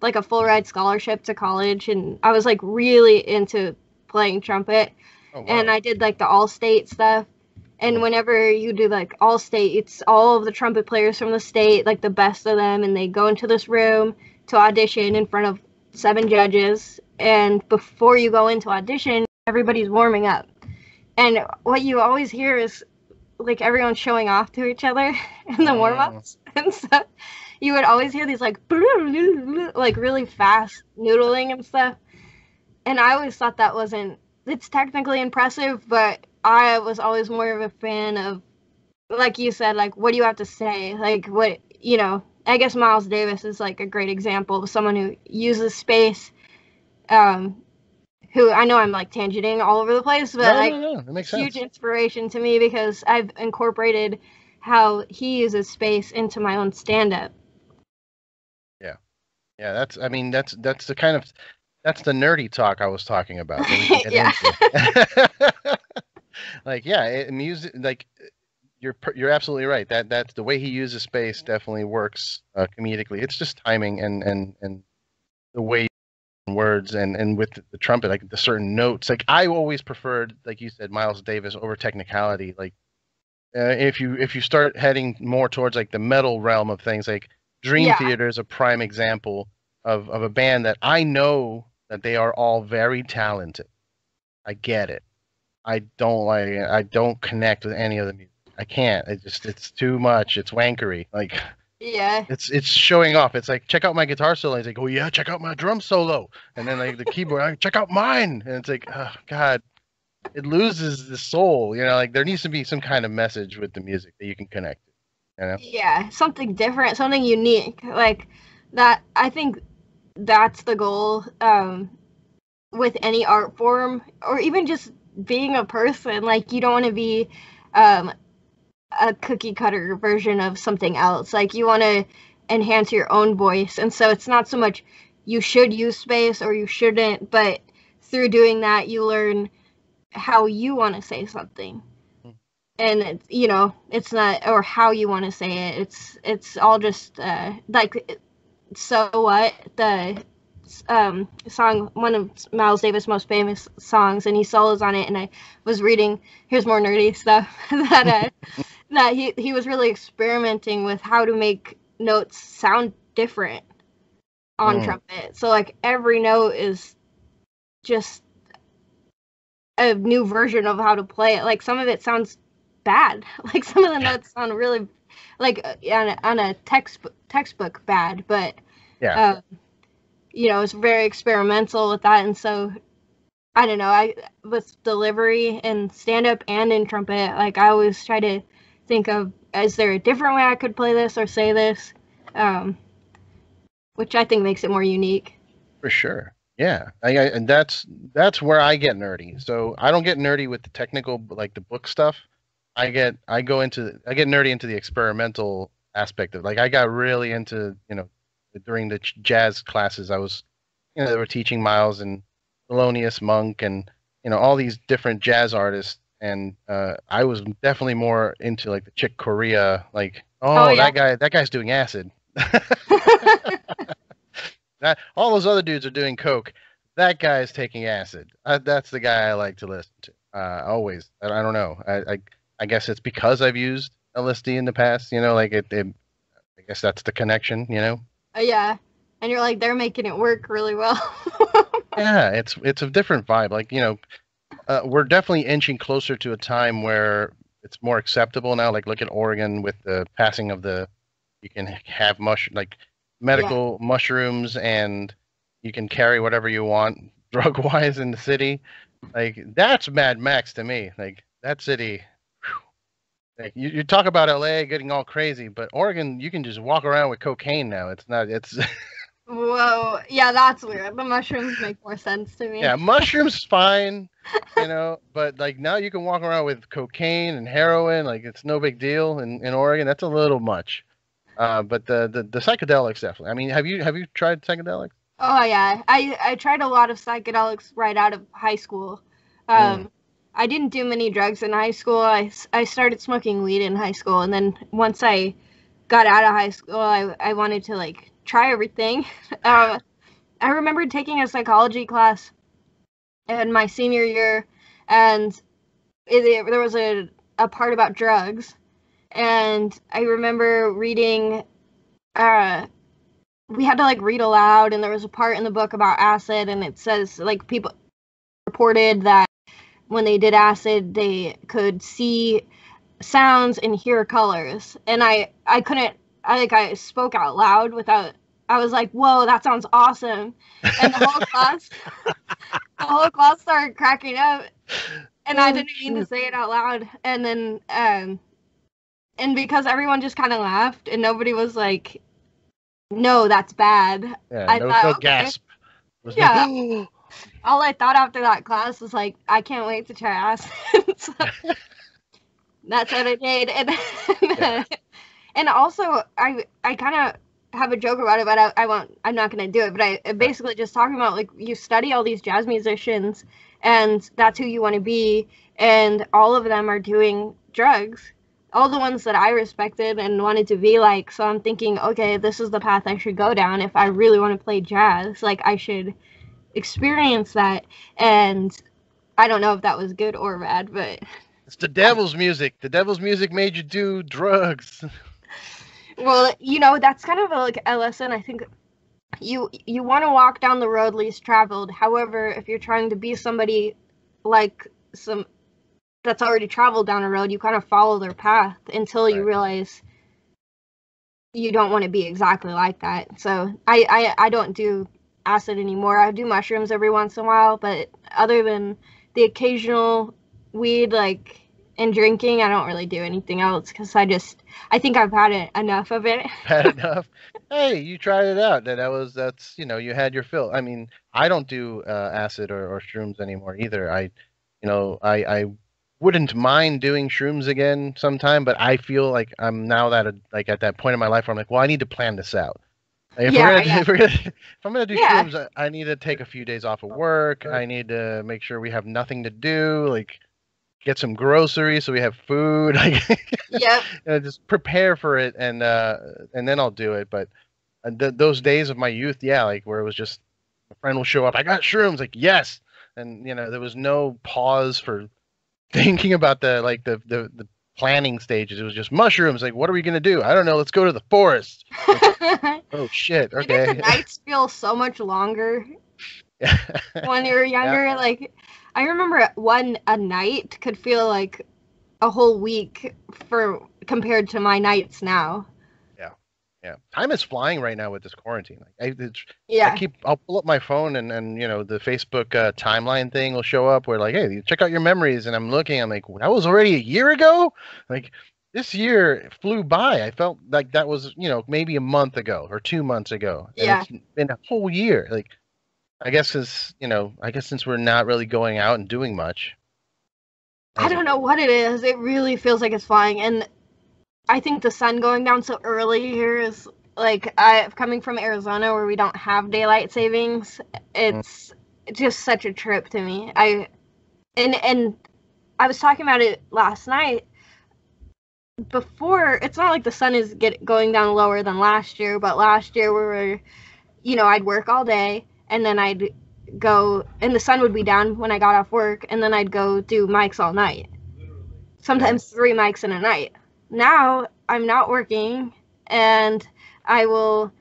like a full ride scholarship to college, and I was like really into playing trumpet, oh, wow. and I did like the all state stuff. And whenever you do like all state, it's all of the trumpet players from the state, like the best of them, and they go into this room to audition in front of seven judges, and before you go into audition, everybody's warming up. And what you always hear is like everyone showing off to each other in the warm ups. And so you would always hear these like like really fast noodling and stuff. And I always thought that wasn't it's technically impressive, but I was always more of a fan of like you said, like what do you have to say? Like what you know, I guess Miles Davis is like a great example of someone who uses space. Um, who I know I'm like tangenting all over the place, but no, like no, no. Huge sense. inspiration to me because I've incorporated how he uses space into my own stand up. Yeah. Yeah, that's I mean that's that's the kind of that's the nerdy talk I was talking about. yeah. like yeah, it, music like you're you're absolutely right. That that's the way he uses space definitely works uh, comedically. It's just timing and and and the way words and and with the trumpet like the certain notes. Like I always preferred, like you said, Miles Davis over technicality. Like uh, if you if you start heading more towards like the metal realm of things, like Dream yeah. Theater is a prime example of of a band that I know that they are all very talented. I get it. I don't like I don't connect with any of the music. I can't. It just it's too much. It's wankery. Like yeah, it's it's showing off. It's like check out my guitar solo. He's like, oh yeah, check out my drum solo. And then like the keyboard, check out mine. And it's like, oh god, it loses the soul. You know, like there needs to be some kind of message with the music that you can connect. To, you know? Yeah, something different, something unique. Like that. I think that's the goal. Um, with any art form, or even just being a person. Like you don't want to be um a cookie cutter version of something else. Like you want to enhance your own voice. And so it's not so much you should use space or you shouldn't, but through doing that, you learn how you want to say something. Hmm. And it's, you know, it's not or how you want to say it. It's it's all just uh, like so what the um, song, one of Miles Davis' most famous songs, and he solos on it. And I was reading, here's more nerdy stuff that uh, that he he was really experimenting with how to make notes sound different on mm. trumpet. So like every note is just a new version of how to play it. Like some of it sounds bad. Like some of the notes sound really like uh, on a, on a textbook textbook bad, but yeah. Um, you know, it's very experimental with that, and so I don't know. I with delivery and stand up and in trumpet, like I always try to think of is there a different way I could play this or say this, um, which I think makes it more unique. For sure. Yeah, I, I, and that's that's where I get nerdy. So I don't get nerdy with the technical, like the book stuff. I get I go into I get nerdy into the experimental aspect of like I got really into you know during the jazz classes I was you know they were teaching Miles and Thelonious Monk and you know all these different jazz artists and uh, I was definitely more into like the Chick Corea, like oh, oh yeah. that guy that guy's doing acid. that, all those other dudes are doing coke. That guy is taking acid. Uh, that's the guy I like to listen to. Uh, always. I, I, don't know. I, I, I guess it's because I've used LSD in the past. You know, like it. it I guess that's the connection. You know. Uh, yeah, and you're like they're making it work really well. yeah, it's it's a different vibe. Like you know, uh, we're definitely inching closer to a time where it's more acceptable now. Like look at Oregon with the passing of the, you can have mush like medical yeah. mushrooms and you can carry whatever you want drug wise in the city. Like that's Mad Max to me. Like that city. Like you, you talk about LA getting all crazy, but Oregon, you can just walk around with cocaine now. It's not. It's Whoa, yeah, that's weird. The mushrooms make more sense to me. Yeah, mushrooms fine, you know, but like now you can walk around with cocaine and heroin, like it's no big deal in, in Oregon. That's a little much. Uh, but the, the the psychedelics definitely. I mean, have you have you tried psychedelics? Oh yeah, I I tried a lot of psychedelics right out of high school. Um, Mm. I didn't do many drugs in high school. I, I started smoking weed in high school, and then once I got out of high school, I I wanted to like try everything. um, I remember taking a psychology class in my senior year, and it, it- there was a a part about drugs, and I remember reading. Uh, we had to like read aloud and there was a part in the book about acid and it says like people reported that when they did acid they could see sounds and hear colors and i i couldn't i like i spoke out loud without i was like whoa that sounds awesome and the whole class the whole class started cracking up and i Oh, didn't mean to say it out loud and then um and because everyone just kind of laughed and nobody was like no that's bad Yeah, I no, thought, no okay. gasp. Was Yeah. no, all I thought after that class was like, I can't wait to try acid. So, that's what I did, and Yeah. and also I I kind of have a joke about it, but I, I won't. I'm not gonna do it. But I I basically just talking about like you study all these jazz musicians, and that's who you want to be, and all of them are doing drugs. All the ones that I respected and wanted to be like. So I'm thinking, okay, this is the path I should go down if I really want to play jazz. Like I should experience that and I don't know if that was good or bad, but it's the devil's music. The devil's music made you do drugs. well, you know, that's kind of a, like a lesson I think you you want to walk down the road least traveled. However, if you're trying to be somebody like some that's already traveled down a road, you kind of follow their path until you realize you don't want to be exactly like that. So I, I I don't do acid anymore. I do mushrooms every once in a while, but other than the occasional weed like and drinking, I don't really do anything else because I just I think I've had it, enough of it. Bad enough. Hey, you tried it out. That that was that's you know you had your fill. I mean, I don't do uh, acid or, or shrooms anymore either. I, you know, I I wouldn't mind doing shrooms again sometime, but I feel like I'm now that like at that point in my life where I'm like, well, I need to plan this out. Like, if, Yeah, we're gonna, yeah. if we're gonna if I'm gonna do Yeah. shrooms, I, I need to take a few days off of work. I need to make sure we have nothing to do. Like, get some groceries so we have food. Like, yep. just prepare for it and uh and then I'll do it. But uh, th- those days of my youth, yeah, like where it was just a friend will show up, I got shrooms, like yes, and you know there was no pause for thinking about the like the the, the planning stages. It was just mushrooms. Like what are we gonna do? I don't know. Let's go to the forest. Oh shit. Okay. the nights feel so much longer when you were younger? Like, I remember one a night could feel like a whole week for compared to my nights now. Yeah. Time is flying right now with this quarantine. Like I, it's, Yeah. I keep I'll pull up my phone and and you know the Facebook uh, timeline thing will show up where like hey check out your memories and I'm looking I'm like that was already a year ago like this year flew by I felt like that was you know maybe a month ago or two months ago and Yeah. it's been a whole year like I guess is you know I guess since we're not really going out and doing much I don't know what it is. It really feels like it's flying, and I think the sun going down so early here is like I coming from Arizona where we don't have daylight savings. It's just such a trip to me. I and and I was talking about it last night. Before, it's not like the sun is get going down lower than last year, but last year we were, you know, I'd work all day and then I'd go and the sun would be down when I got off work and then I'd go do mics all night. Sometimes three mics in a night. Now I'm not working and I will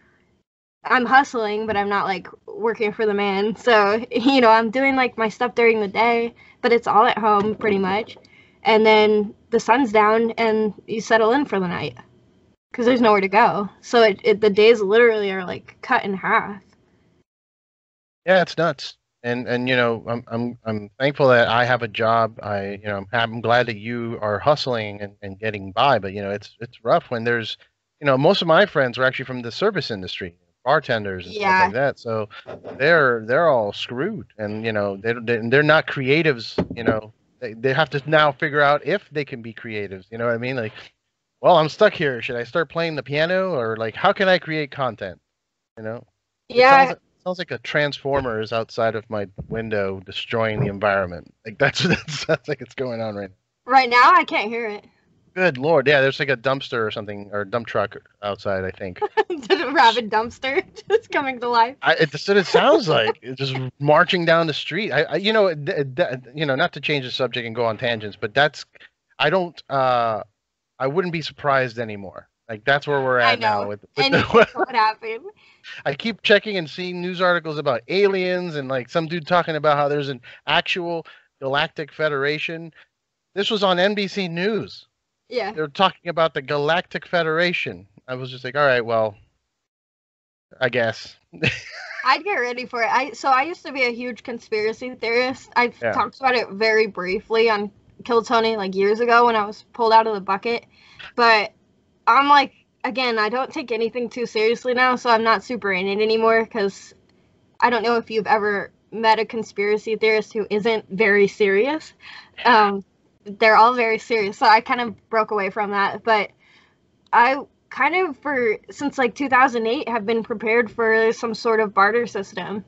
I'm hustling but I'm not like working for the man. So, you know, I'm doing like my stuff during the day, but it's all at home pretty much. And then the sun's down and you settle in for the night because there's nowhere to go. So it, it the days literally are like cut in half. Yeah, it's nuts. And and you know, I'm I'm I'm thankful that I have a job. I you know, I'm, I'm glad that you are hustling and, and getting by, but you know, it's it's rough when there's you know, most of my friends are actually from the service industry, bartenders and Yeah. stuff like that. So they're they're all screwed and you know, they they they're not creatives, you know. They they have to now figure out if they can be creatives, you know what I mean? Like, well, I'm stuck here. Should I start playing the piano or like how can I create content? You know? It Yeah, sounds, sounds like a transformer is outside of my window destroying the environment. Like that's what that sounds like it's going on right now. Right now, I can't hear it. Good lord, yeah, there's like a dumpster or something or a dump truck outside. I think. the rabid dumpster just coming to life. I, it's what it sounds like. It's just marching down the street. I, I you know, th- th- you know, not to change the subject and go on tangents, but that's, I don't, uh, I wouldn't be surprised anymore. Like that's where we're at now with, with the, could happen. I keep checking and seeing news articles about aliens and like some dude talking about how there's an actual galactic federation. This was on NBC News. Yeah. They're talking about the Galactic Federation. I was just like, all right, well, I guess. I'd get ready for it. I so I used to be a huge conspiracy theorist. I Yeah. talked about it very briefly on Kill Tony like years ago when I was pulled out of the bucket. But I'm like again, I don't take anything too seriously now, so I'm not super in it anymore because I don't know if you've ever met a conspiracy theorist who isn't very serious. Um, they're all very serious, so I kind of broke away from that. But I kind of for since like 2008 have been prepared for some sort of barter system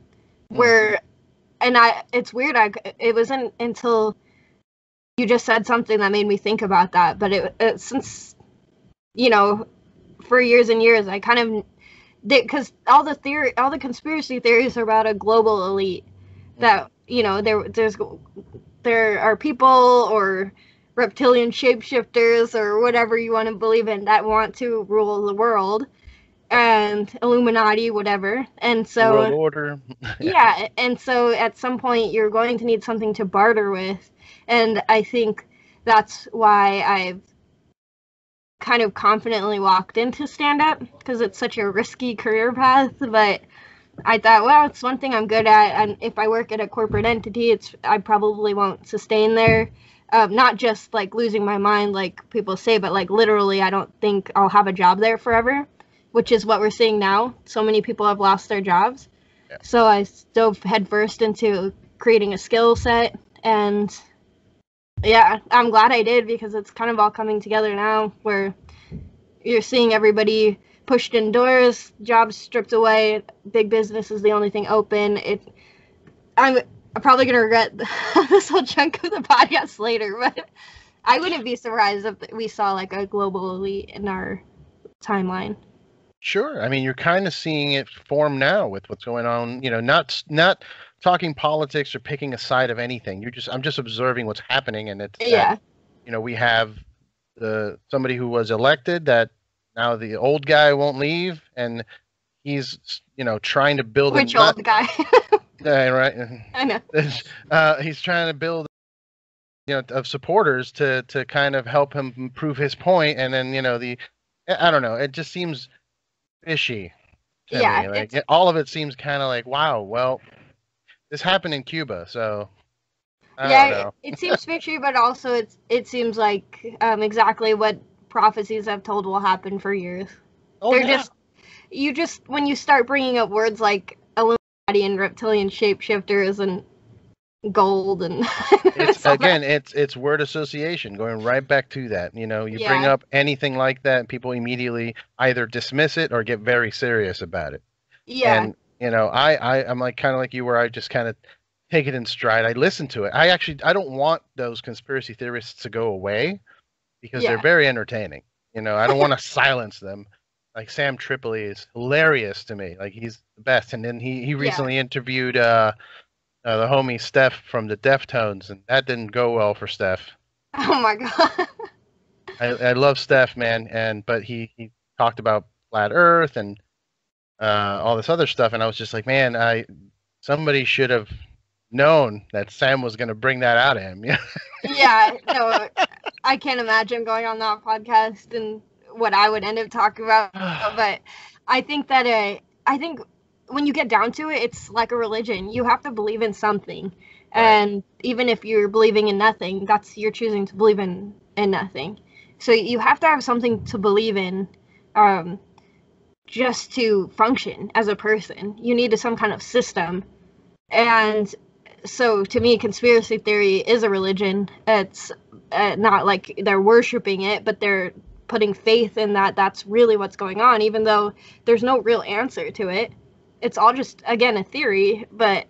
where and i it's weird i it wasn't until you just said something that made me think about that but it, it since you know for years and years i kind of because all the theory all the conspiracy theories are about a global elite that you know there there's there are people or reptilian shapeshifters or whatever you want to believe in that want to rule the world and illuminati whatever. And so World Order. yeah and so at some point you're going to need something to barter with. And i think that's why i've kind of confidently walked into stand up because it's such a risky career path but i thought well it's one thing i'm good at and if i work at a corporate entity it's i probably won't sustain there. Um, not just like losing my mind like people say but like literally i don't think i'll have a job there forever which is what we're seeing now. So many people have lost their jobs. So I dove headfirst into creating a skill set, and yeah, I'm glad I did because it's kind of all coming together now. Where you're seeing everybody pushed indoors, jobs stripped away, big business is the only thing open. It, I'm probably gonna regret this whole chunk of the podcast later, but I wouldn't be surprised if we saw like a global elite in our timeline. Sure. I mean, you're kind of seeing it form now with what's going on. You know, not not talking politics or picking a side of anything. You're just I'm just observing what's happening, and it's that, Yeah, you know we have the somebody who was elected that now the old guy won't leave, and he's you know trying to build which a, old guy? Yeah, right. I know. uh, he's trying to build you know of supporters to to kind of help him prove his point and then you know the i don't know it just seems fishy Yeah, like it- all of it seems kind of like wow well this happened in cuba so I yeah, don't know. it, it seems fishy, but also it's it seems like um, exactly what prophecies have told will happen for years. oh, They're yeah. just you just when you start bringing up words like Illuminati and reptilian shapeshifters and gold and it's again it's it's word association going right back to that you know you bring up anything like that people immediately either dismiss it or get very serious about it yeah, And you know, I, I I'm like kind of like you, where I just kind of take it in stride. I listen to it. I actually I don't want those conspiracy theorists to go away because they're very entertaining. You know, I don't want to silence them. Like Sam Tripoli is hilarious to me. Like he's the best. And then he he recently interviewed uh, uh the homie Steph from the Deftones, and that didn't go well for Steph. oh my god, I, I love Steph, man, and but he he talked about flat Earth and uh, all this other stuff, and I was just like, man, I somebody should have known that Sam was going to bring that out of him. Yeah, yeah, no, I can't imagine going on that podcast and what I would end up talking about. but I think that uh, I think when you get down to it, it's like a religion. You have to believe in something, and even if you're believing in nothing, that's you're choosing to believe in in nothing. So you have to have something to believe in, um, just to function as a person. You need some kind of system, and so to me, conspiracy theory is a religion. It's uh, not like they're worshiping it, but they're putting faith in that that's really what's going on even though there's no real answer to it it's all just again a theory, but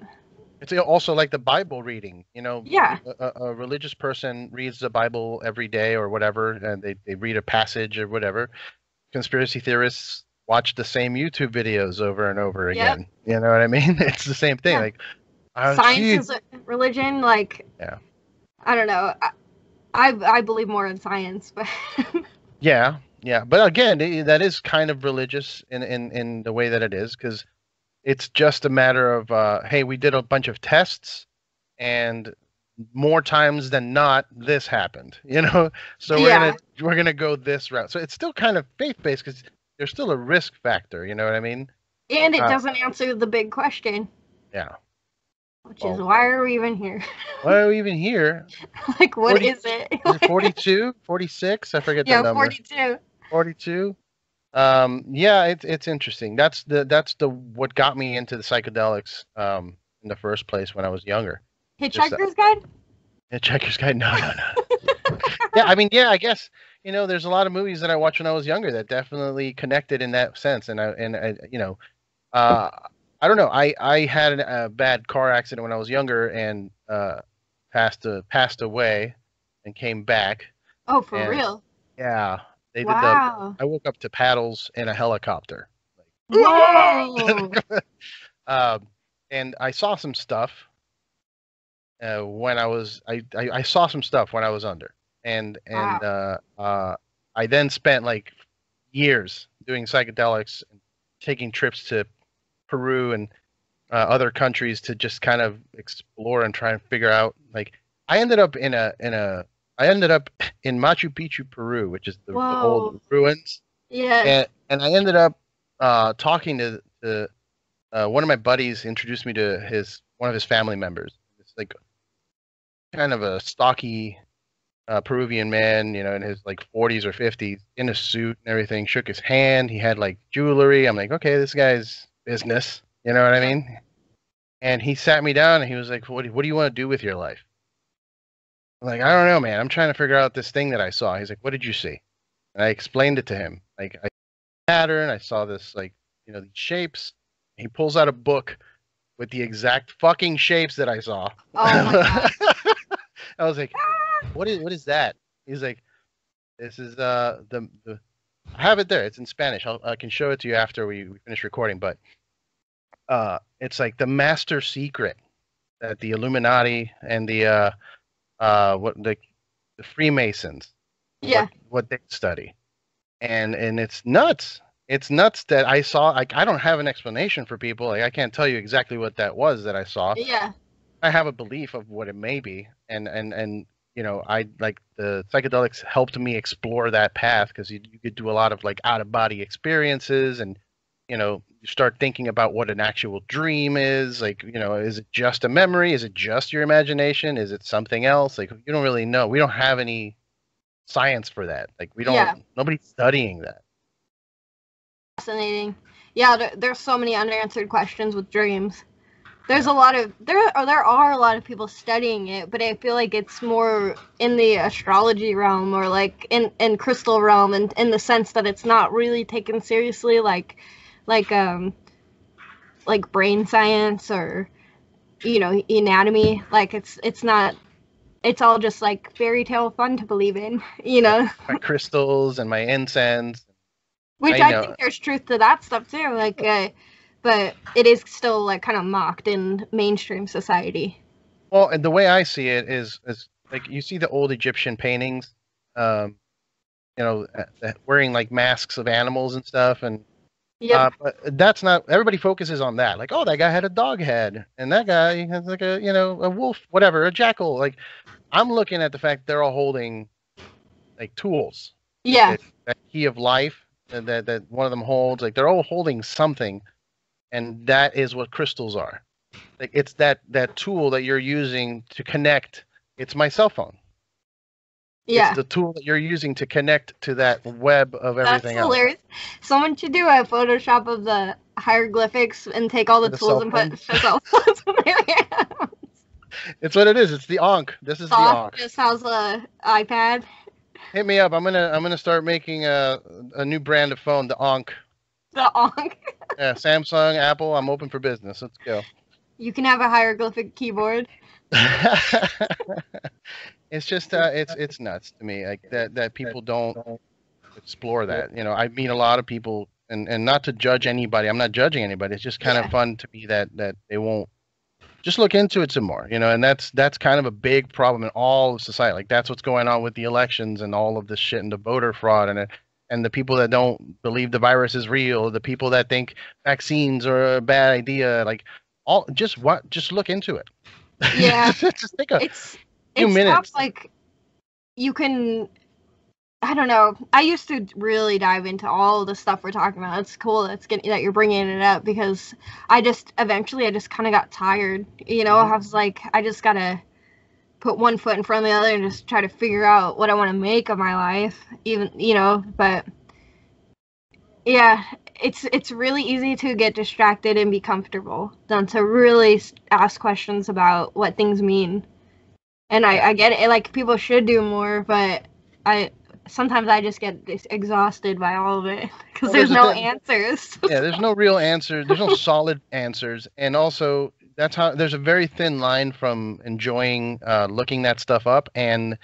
It's also like the Bible reading. You know, yeah, a, a- a religious person reads the Bible every day or whatever, and they, they read a passage or whatever. Conspiracy theorists watch the same YouTube videos over and over Yep. again. You know what I mean? It's the same thing. Yeah. Like, oh, science is a religion. Like, Yeah. I don't know. I, I I believe more in science, but Yeah, yeah, but again, that is kind of religious in in in the way that it is because it's just a matter of uh, hey, we did a bunch of tests, and more times than not, this happened. You know, so we're Yeah. gonna we're gonna go this route. So it's still kind of faith based because there's still a risk factor. You know what I mean? and it Uh, doesn't answer the big question, Yeah. which is why are we even here? Why are we even here? like, what 40 is it? Is it 42, 46? I forget yeah, the number. forty-two. 42 um yeah it's it's interesting that's the that's the what got me into the psychedelics um in the first place when i was younger Just, uh, Hitchhiker's Guide. checkers guy no no no yeah i mean yeah i guess you know there's a lot of movies that i watched when i was younger that definitely connected in that sense and i and I, you know uh i don't know i i had a, a bad car accident when i was younger and uh passed uh, passed away and came back Oh, for and- real? yeah they did the Wow. I woke up to paddles in a helicopter. Whoa. um, and I saw some stuff uh, when I was I, I, I saw some stuff when I was under, and and uh, uh, I then spent like years doing psychedelics, and taking trips to Peru and uh, other countries to just kind of explore and try and figure out. Like I ended up in a in a I ended up in Machu Picchu, Peru, which is the, the old ruins yeah. and, and I ended up uh, talking to, to uh, one of my buddies introduced me to his one of his family members. It's like kind of a stocky uh, Peruvian man, you know, in his like 40s or 50s, in a suit and everything. Shook his hand. He had like jewelry. I'm like, okay, this guy's business. You know what I mean? And he sat me down and he was like, what do, what do you want to do with your life? I'm like, I don't know, man. I'm trying to figure out this thing that I saw. He's like, what did you see? And I explained it to him. Like, I pattern. I saw this like you know these shapes. He pulls out a book with the exact fucking shapes that I saw. Oh my god. I was like, what is what is that? He's like, this is uh the the I have it there. It's in Spanish. I'll, I can show it to you after we, we finish recording. But uh, it's like the master secret that the Illuminati and the uh uh what the the Freemasons Yeah. what, what they study and and it's nuts it's nuts that i saw like i don't have an explanation for people like i can't tell you exactly what that was that i saw Yeah. i have a belief of what it may be and and and you know i like the psychedelics helped me explore that path because you, you could do a lot of like out of body experiences and you know you start thinking about what an actual dream is like you know is it just a memory is it just your imagination is it something else like you don't really know we don't have any science for that like we don't Yeah. nobody's studying that Fascinating. Yeah, there, there's so many unanswered questions with dreams. There's a lot of there are there are a lot of people studying it, but I feel like it's more in the astrology realm or like in in crystal realm and in the sense that it's not really taken seriously like like um like brain science or you know anatomy. Like it's it's not it's all just like fairy tale fun to believe in you know? My crystals and my incense. Which I I, think there's truth to that stuff too. Like, uh, but it is still like kind of mocked in mainstream society. well and the way i see it is is like you see the old egyptian paintings um you know uh, uh, wearing like masks of animals and stuff and yeah, Uh, but that's not everybody focuses on that. Like, oh, that guy had a dog head, and that guy has like a you know a wolf, whatever, a jackal. Like, I'm looking at the fact they're all holding like tools. yeah. That, that key of life that, that that one of them holds. Like, they're all holding something, and that is what crystals are. Like, it's that that tool that you're using to connect. It's my cell phone. Yeah. It's the tool that you're using to connect to that web of That's everything else. hilarious. Someone should do a Photoshop of the hieroglyphics and take all the, The tools and put cell phones in. It's what it is. It's the Ankh. This is the Ankh. Soft just has a iPad. Hit me up. I'm gonna I'm gonna start making a a new brand of phone, the Ankh. The ong. yeah, Samsung, Apple, I'm open for business. Let's go. You can have a hieroglyphic keyboard. it's just uh, it's it's nuts to me like that that people don't explore that. You know, I meet a lot of people, and and not to judge anybody. I'm not judging anybody. It's just kind Yeah. of fun to me that that they won't just look into it some more. You know, and that's that's kind of a big problem in all of society. Like that's what's going on with the elections and all of this shit and the voter fraud and it. And the people that don't believe the virus is real, the people that think vaccines are a bad idea, like all just what just look into it. Yeah. just think of It's few it's minutes. stuff like you can. I don't know. I used to really dive into all the stuff we're talking about. It's cool that's getting that you're bringing it up because I just eventually I just kind of got tired. You know, Mhm. I was like, I just gotta put one foot in front of the other and just try to figure out what I want to make of my life. Even you know, but yeah, it's it's really easy to get distracted and be comfortable than to really ask questions about what things mean. And I, I get it, like people should do more, but I sometimes I just get exhausted by all of it because Well, there's there's no answers. yeah, there's no real answer. There's no solid answers, and also that's how there's a very thin line from enjoying uh, looking that stuff up and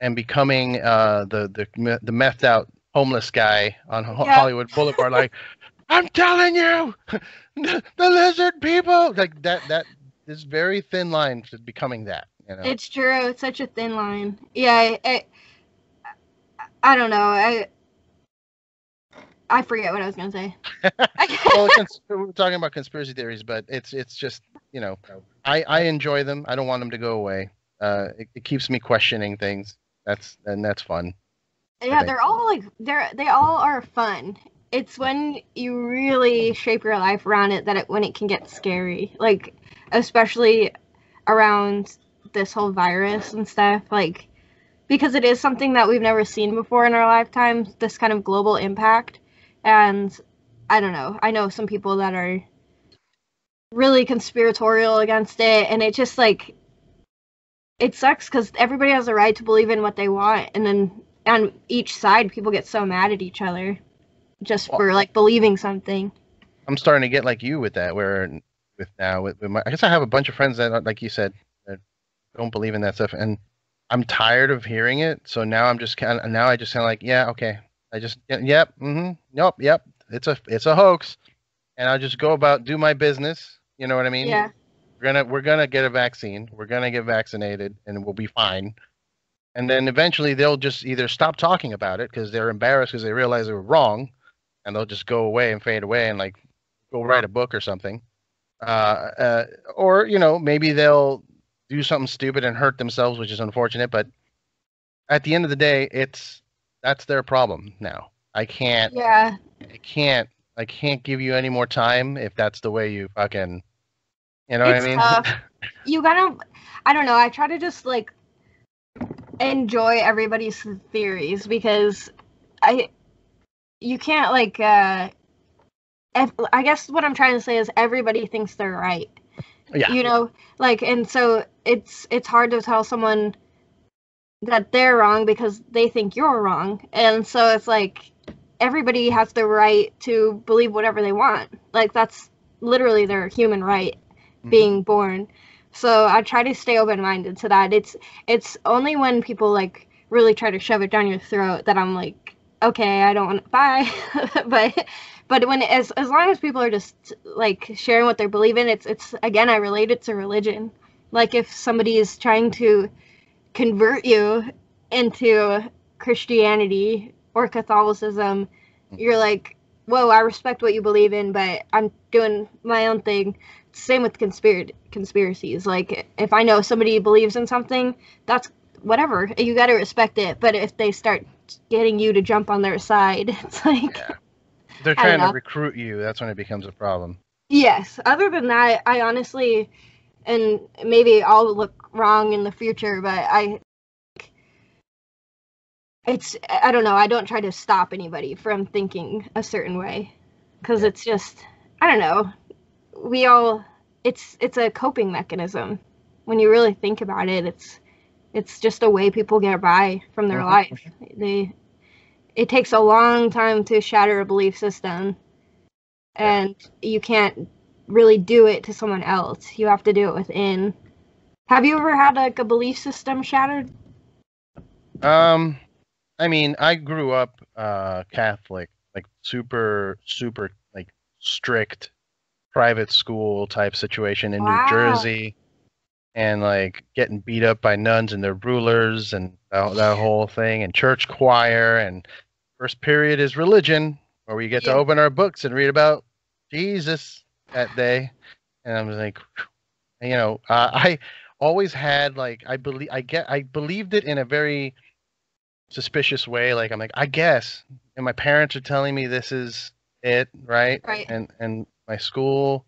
and becoming uh, the the the methed out homeless guy on Yeah. Hollywood Boulevard. Like, I'm telling you, the lizard people. Like that that is very thin line to becoming that. You know. It's true. It's such a thin line. Yeah, I, I, I don't know. I I forget what I was gonna say. well, cons- we're talking about conspiracy theories, but it's it's just you know, I I enjoy them. I don't want them to go away. Uh, it, it keeps me questioning things. That's and that's fun. Yeah, they're all like they're they all are fun. It's when you really shape your life around it that it when it can get scary. Like especially around this whole virus and stuff like because it is something that we've never seen before in our lifetimes, this kind of global impact. And I don't know. I know some people that are really conspiratorial against it and it just like it sucks cuz everybody has a right to believe in what they want and then on each side people get so mad at each other just for like believing something I'm starting to get like you with that. Where with now with, with my, I guess I have a bunch of friends that, are, like you said, that don't believe in that stuff, and I'm tired of hearing it. So now I'm just kind of now I just sound like yeah okay. I just yep mm-hmm nope yep it's a it's a hoax, and I'll just go about do my business. You know what I mean? yeah we're gonna we're gonna get a vaccine we're gonna get vaccinated and we'll be fine and then eventually they'll just either stop talking about it because they're embarrassed because they realize they were wrong and they'll just go away and fade away and like go write a book or something uh, uh, or you know maybe they'll do something stupid and hurt themselves which is unfortunate but at the end of the day it's that's their problem now i can't yeah i can't i can't give you any more time if that's the way you fucking you know It's what i mean tough. you gotta i don't know i try to just like enjoy everybody's theories because i you can't like uh ev- i guess what i'm trying to say is everybody thinks they're right Yeah. you know like and so it's it's hard to tell someone that they're wrong because they think you're wrong. And so it's like everybody has the right to believe whatever they want. Like that's literally their human right Mhm. being born. So i try to stay open-minded to that. It's it's only when people like really try to shove it down your throat that i'm like okay i don't want bye. But but when as as long as people are just like sharing what they believe in it's it's again i relate it to religion. Like if somebody is trying to convert you into christianity or catholicism mm-hmm. you're like whoa i respect what you believe in but i'm doing my own thing. Same with conspir- conspiracies. Like if i know somebody believes in something that's whatever. You got to respect it. But if they start getting you to jump on their side it's like Yeah. they're trying to recruit you. That's when it becomes a problem. Yes. Other than that, I honestly, and maybe I'll look wrong in the future, but I, it's, I don't know. I don't try to stop anybody from thinking a certain way because Yeah. it's just, I don't know. We all, it's, it's a coping mechanism. When you really think about it, it's, it's just a way people get by from their Mhm. life. They, it takes a long time to shatter a belief system and you can't really do it to someone else. You have to do it within. Have you ever had like a belief system shattered? Um, I mean, I grew up uh Catholic, like super, super, like strict private school type situation in Wow. New Jersey, and like getting beat up by nuns and their rulers and that, that whole thing, and church choir, and first period is religion, where we get Yeah. to open our books and read about Jesus that day, and I was like, you know, uh, I always had like I believe I get I believed it in a very suspicious way. Like I'm like I guess, and my parents are telling me this is it, right? Right. And and my school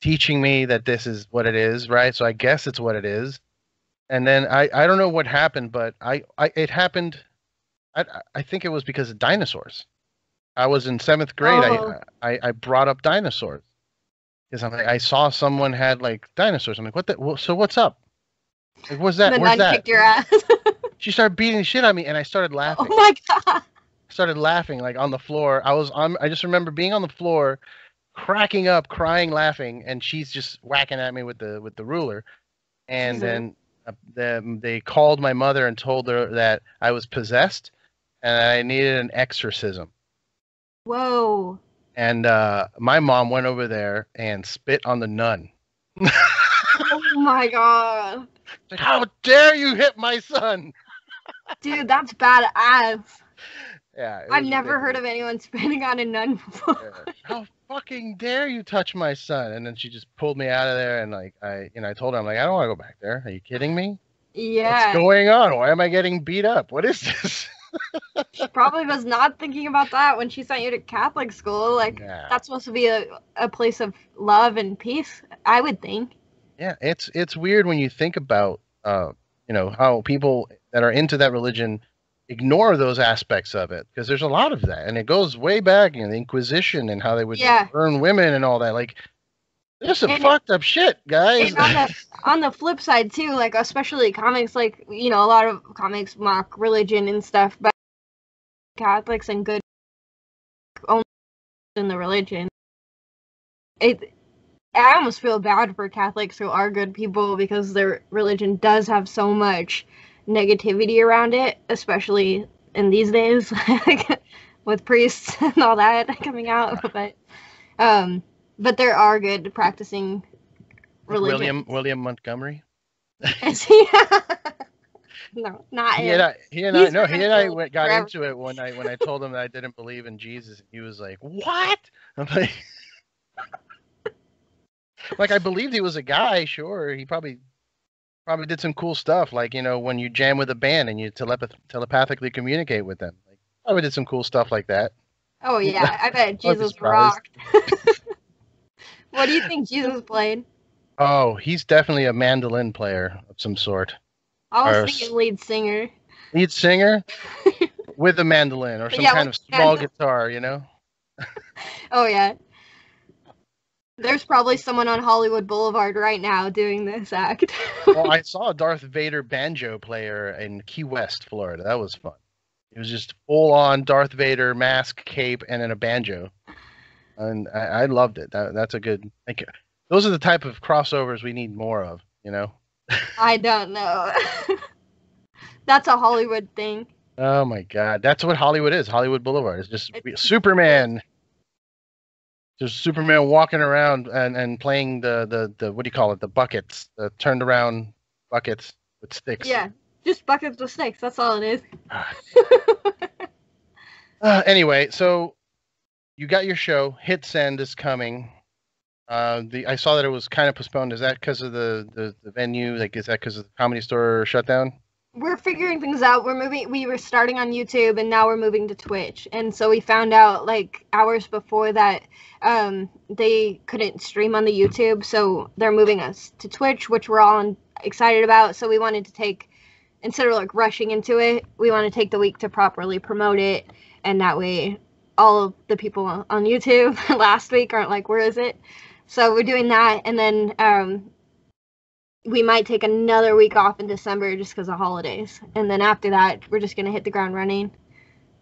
teaching me that this is what it is, right? So I guess it's what it is. And then I I don't know what happened, but I I it happened. I I think it was because of dinosaurs. I was in seventh grade. Oh. I, I I brought up dinosaurs because I'm like I saw someone had like dinosaurs. I'm like, what the? Well, so what's up? Like, what's that? the Where's that? kicked your ass. She started beating the shit on me, and I started laughing. oh my god. started laughing like on the floor. I was on. I just remember being on the floor, cracking up, crying, laughing, and she's just whacking at me with the with the ruler. And Mhm. then uh, the, they called my mother and told her that I was possessed and I needed an exorcism. Whoa. And uh, my mom went over there and spit on the nun. Oh my god. How dare you hit my son? Dude, that's badass. Yeah, I've never heard of anyone spitting on a nun before. Yeah. How fucking dare you touch my son? And then she just pulled me out of there, and like I, you know, I told her I'm like I don't want to go back there. Are you kidding me? Yeah. What's going on? Why am I getting beat up? What is this? She probably was not thinking about that when she sent you to Catholic school. Like, that's supposed to be a, a place of love and peace, I would think. Yeah, it's it's weird when you think about uh, you know, how people that are into that religion ignore those aspects of it because there's a lot of that, and it goes way back in the Inquisition and how they would Yeah. burn women and all that. Like, there's some And- fucked up shit, guys. On the on the flip side too, like especially comics, like you know, a lot of comics mock religion and stuff, but Catholics and good only in the religion. It I almost feel bad for Catholics who are good people because their religion does have so much negativity around it, especially in these days, like, with priests and all that coming out. But um, but there are good practicing religion. William William Montgomery. Is he? no, not he him. and I, he and I, no, he and I went, got forever. into it when I when I told him that I didn't believe in Jesus. He was like, "What?" I'm like, like I believed he was a guy. Sure, he probably probably did some cool stuff, like you know when you jam with a band and you telepath- telepathically communicate with them. Like, probably did some cool stuff like that. Oh yeah, I bet Jesus rocked. What do you think Jesus played? Oh, he's definitely a mandolin player of some sort. I was s- thinking lead singer. Lead singer with a mandolin or some Yeah, kind of small mandolin. guitar, you know. Oh yeah. There's probably someone on Hollywood Boulevard right now doing this act. well, I saw a Darth Vader banjo player in Key West, Florida. That was fun. It was just full on Darth Vader mask, cape, and then a banjo, and I, I loved it. That, that's a good. Like, those are the type of crossovers we need more of. You know. I don't know. That's a Hollywood thing. Oh my God, that's what Hollywood is. Hollywood Boulevard is just It's- Superman. Just Superman walking around and, and playing the, the, the what do you call it? The buckets, the turned around buckets with sticks. Yeah, just buckets with snakes. That's all it is. Uh, anyway, so you got your show. Hit Send is coming. Uh, the I saw that it was kind of postponed. Is that because of the, the, the venue? Like, is that because of the comedy store shutdown? we're figuring things out. We're moving. We were starting on YouTube, and now we're moving to Twitch. And so we found out like hours before that um, they couldn't stream on the YouTube, so they're moving us to Twitch, which we're all excited about. So we wanted to take instead of like rushing into it, we want to take the week to properly promote it, and that way all of the people on YouTube last week aren't like, where is it? So we're doing that, and then um, we might take another week off in December just because of holidays, and then after that, we're just gonna hit the ground running.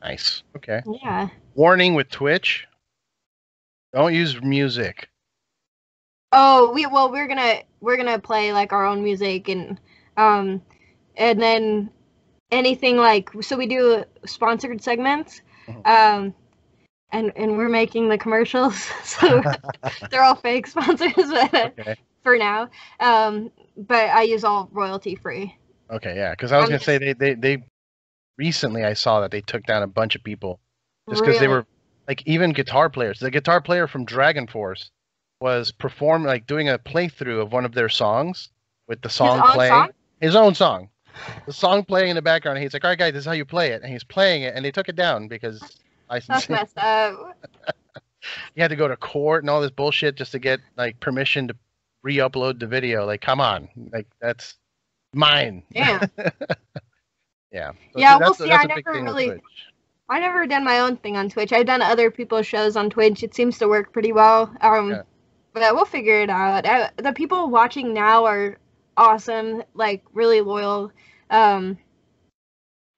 Nice. Okay. Yeah. Warning with Twitch. Don't use music. Oh, we well we're gonna we're gonna play like our own music and um and then anything like so we do sponsored segments Mhm. um and and we're making the commercials so they're all fake sponsors Okay. for now um but I use all royalty free. Okay, yeah, because I was I'm gonna just- say they, they they recently I saw that they took down a bunch of people just because they were like even guitar players. The guitar player from DragonForce was performing like doing a playthrough of one of their songs with the song own playing song? his own song. The song playing in the background. And he's like, "All right, guys, this is how you play it," and he's playing it, and they took it down because That's messed up. you had to go to court and all this bullshit just to get like permission to re-upload the video. Like, come on, like that's mine. Yeah. Yeah. Yeah, that's, we'll see. I a never really- I never done my own thing on Twitch. I've done other people's shows on Twitch. It seems to work pretty well. Um, Yeah. but we'll figure it out. Uh, the people watching now are awesome, like really loyal. Um,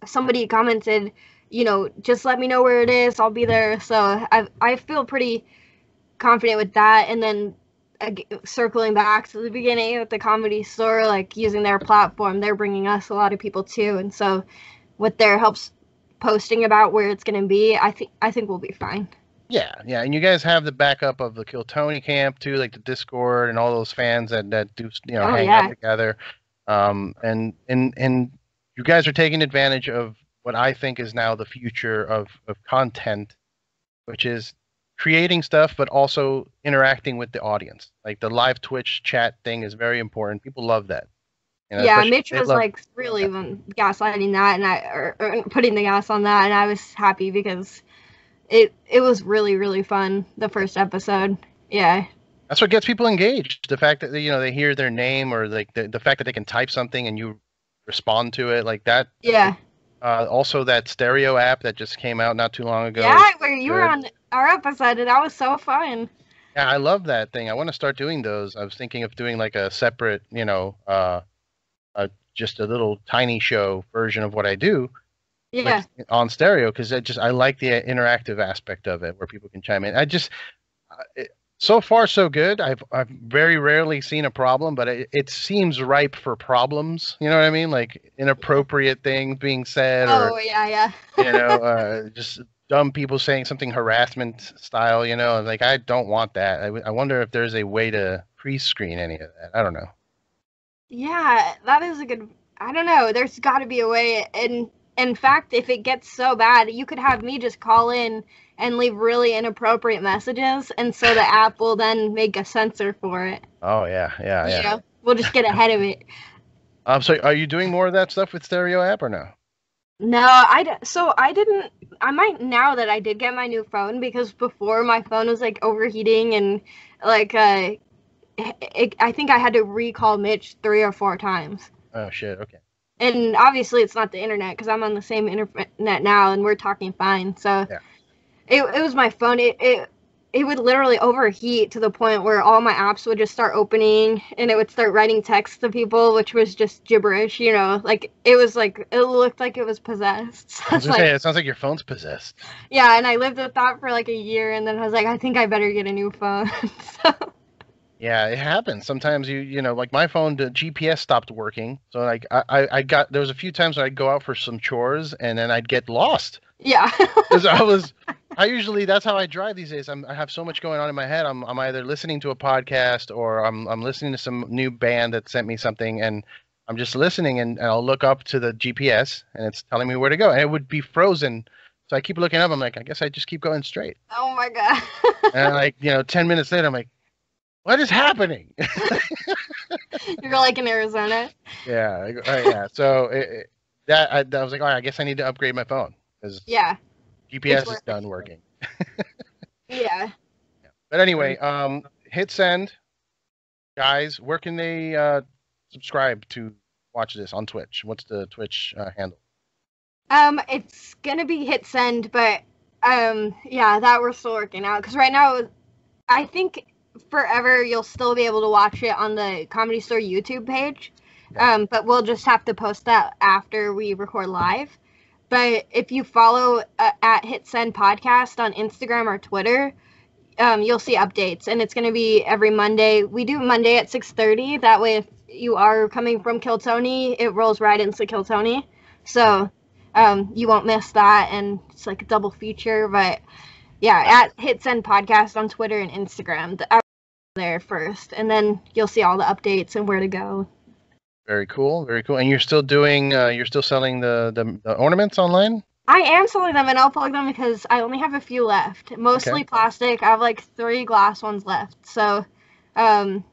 somebody commented, you know, just let me know where it is. I'll be there. So I I feel pretty confident with that. And then ag- circling back to the beginning with the comedy store, like using their platform, they're bringing us a lot of people too. And so with their helps posting about where it's going to be, I think I think we'll be fine. Yeah, yeah, and you guys have the backup of the Kill Tony camp too, like the Discord and all those fans that that do you know Oh, hang yeah. out together. Um, and and and you guys are taking advantage of what I think is now the future of of content, which is creating stuff but also interacting with the audience. Like the live Twitch chat thing is very important. People love that. You know, yeah, Mitch was like really um, gaslighting that, and I or, or putting the gas on that, and I was happy because it it was really really fun the first episode. Yeah, That's what gets people engaged. The fact that you know they hear their name or like the, the fact that they can type something and you respond to it like that. yeah, Uh, also, that stereo app that just came out not too long ago. yeah. Where you were on our episode, and that was so fun. Yeah, I love that thing. I want to start doing those. I was thinking of doing like a separate, you know, uh, uh, just a little tiny show version of what I do Yeah, like, on stereo because I just I like the interactive aspect of it where people can chime in. I just so far so good. I've I've very rarely seen a problem, but it, it seems ripe for problems. You know what I mean? Like inappropriate things being said, or oh yeah, yeah. you know, uh, just dumb people saying something harassment style. You know, like I don't want that. I, I wonder if there's a way to pre-screen any of that. I don't know. Yeah, that is a good. I don't know. There's got to be a way. And in fact, if it gets so bad, you could have me just call in and leave really inappropriate messages, and so the app will then make a censor for it. Oh yeah, yeah, yeah. You know, we'll just get ahead of it. Um, so are you doing more of that stuff with stereo app or no? No, I so I didn't. I might now that I did get my new phone because before my phone was like overheating and like uh, it, I think I had to recall Mitch three or four times. Oh shit. Okay. and obviously it's not the internet because I'm on the same internet now and we're talking fine. So Yeah. It, it was my phone. It, it it would literally overheat to the point where all my apps would just start opening and it would start writing text to people, which was just gibberish. You know, like it was like it looked like it was possessed. So I was gonna like, say, it sounds like your phone's possessed. yeah, and I lived with that for like a year, and then I was like, I think I better get a new phone. so, Yeah, it happens. Sometimes you you know, like my phone, the GPS stopped working. So like I I, I got there was a few times I'd go out for some chores and then I'd get lost yeah, because I was. I usually that's how I drive these days. I'm, I have so much going on in my head. I'm I'm either listening to a podcast or I'm I'm listening to some new band that sent me something and I'm just listening and, and I'll look up to the GPS and it's telling me where to go and it would be frozen. So I keep looking up. I'm like, I guess I just keep going straight. oh my god. And like you know, ten minutes later, I'm like, what is happening? You're like in Arizona. Yeah, uh, yeah. So it, it- that I, I was like, all right, I guess I need to upgrade my phone because Yeah, GPS is done working. yeah. But anyway, um, hit send, guys. Where can they uh, subscribe to watch this on Twitch? What's the Twitch uh, handle? Um, it's gonna be hit send, but um, yeah, that we're still working out. Cause right now, I think forever you'll still be able to watch it on the Comedy Store YouTube page. Yeah. Um, but we'll just have to post that after we record live. But if you follow uh, at Hit Send Podcast on Instagram or Twitter, um, you'll see updates, and it's going to be every Monday. We do Monday at 6:30. That way, if you are coming from Kill Tony, it rolls right into Kill Tony, so um, you won't miss that. And it's like a double feature. But yeah, at Hit Send Podcast on Twitter and Instagram. The, there first, and then you'll see all the updates and where to go. Very cool, very cool. And you're still doing, uh, you're still selling the, the, the ornaments online. I am selling them, and I'll plug them because I only have a few left. Mostly okay. plastic. I have like three glass ones left. So, um,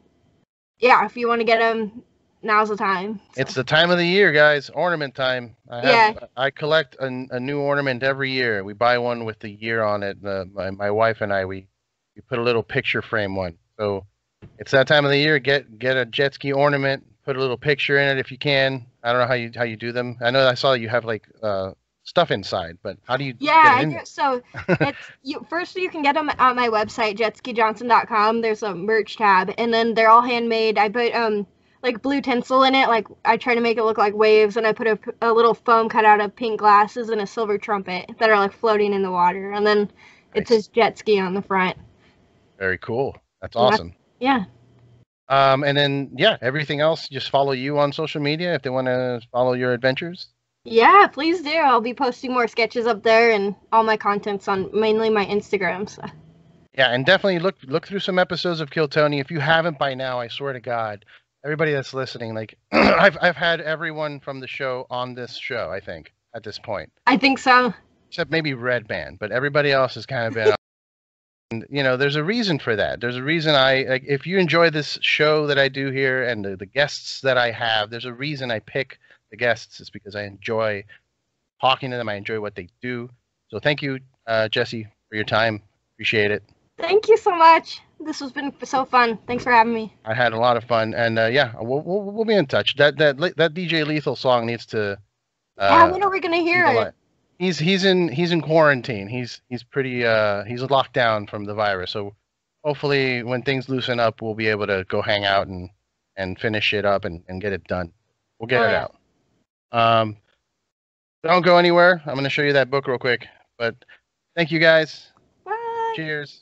yeah, if you want to get them, now's the time. So. It's the time of the year, guys. Ornament time. I have, yeah. I collect a, a new ornament every year. We buy one with the year on it. Uh, my, my wife and I, we, we put a little picture frame one. So it's that time of the year. Get get a jet ski ornament. Put a little picture in it if you can. I don't know how you how you do them. I know I saw you have like uh, stuff inside, but how do you? Yeah, I do. so it's you first you can get them on my website jetskijohnson.com. There's a merch tab, and then they're all handmade. I put um like blue tinsel in it. Like I try to make it look like waves, and I put a, a little foam cut out of pink glasses and a silver trumpet that are like floating in the water, and then nice. it says jet ski on the front. Very cool. That's awesome. Yeah. Um, and then yeah, everything else, just follow you on social media if they want to follow your adventures. Yeah, please do. I'll be posting more sketches up there, and all my content's on mainly my Instagram. So. Yeah, and definitely look look through some episodes of Kill Tony. If you haven't by now, I swear to God, everybody that's listening, like I've I've had everyone from the show on this show. I think at this point. I think so. Except maybe Redban, but everybody else has kind of been you know there's a reason for that. There's a reason i like, if you enjoy this show that i do here and the, the guests that i have there's a reason i pick the guests. Is because i enjoy talking to them. I enjoy what they do. So thank you uh, Jessie for your time. Appreciate it. Thank you so much. This has been so fun. Thanks for having me. I had a lot of fun. And uh, yeah we'll, we'll, we'll be in touch. That that that dj lethal song needs to uh, yeah when are we gonna hear it he's he's in he's in quarantine. He's he's pretty uh he's locked down from the virus. So hopefully when things loosen up, we'll be able to go hang out and and finish it up and, and get it done. We'll get All it right. out. Um, don't go anywhere. I'm going to show you that book real quick. But thank you guys. Bye. Cheers.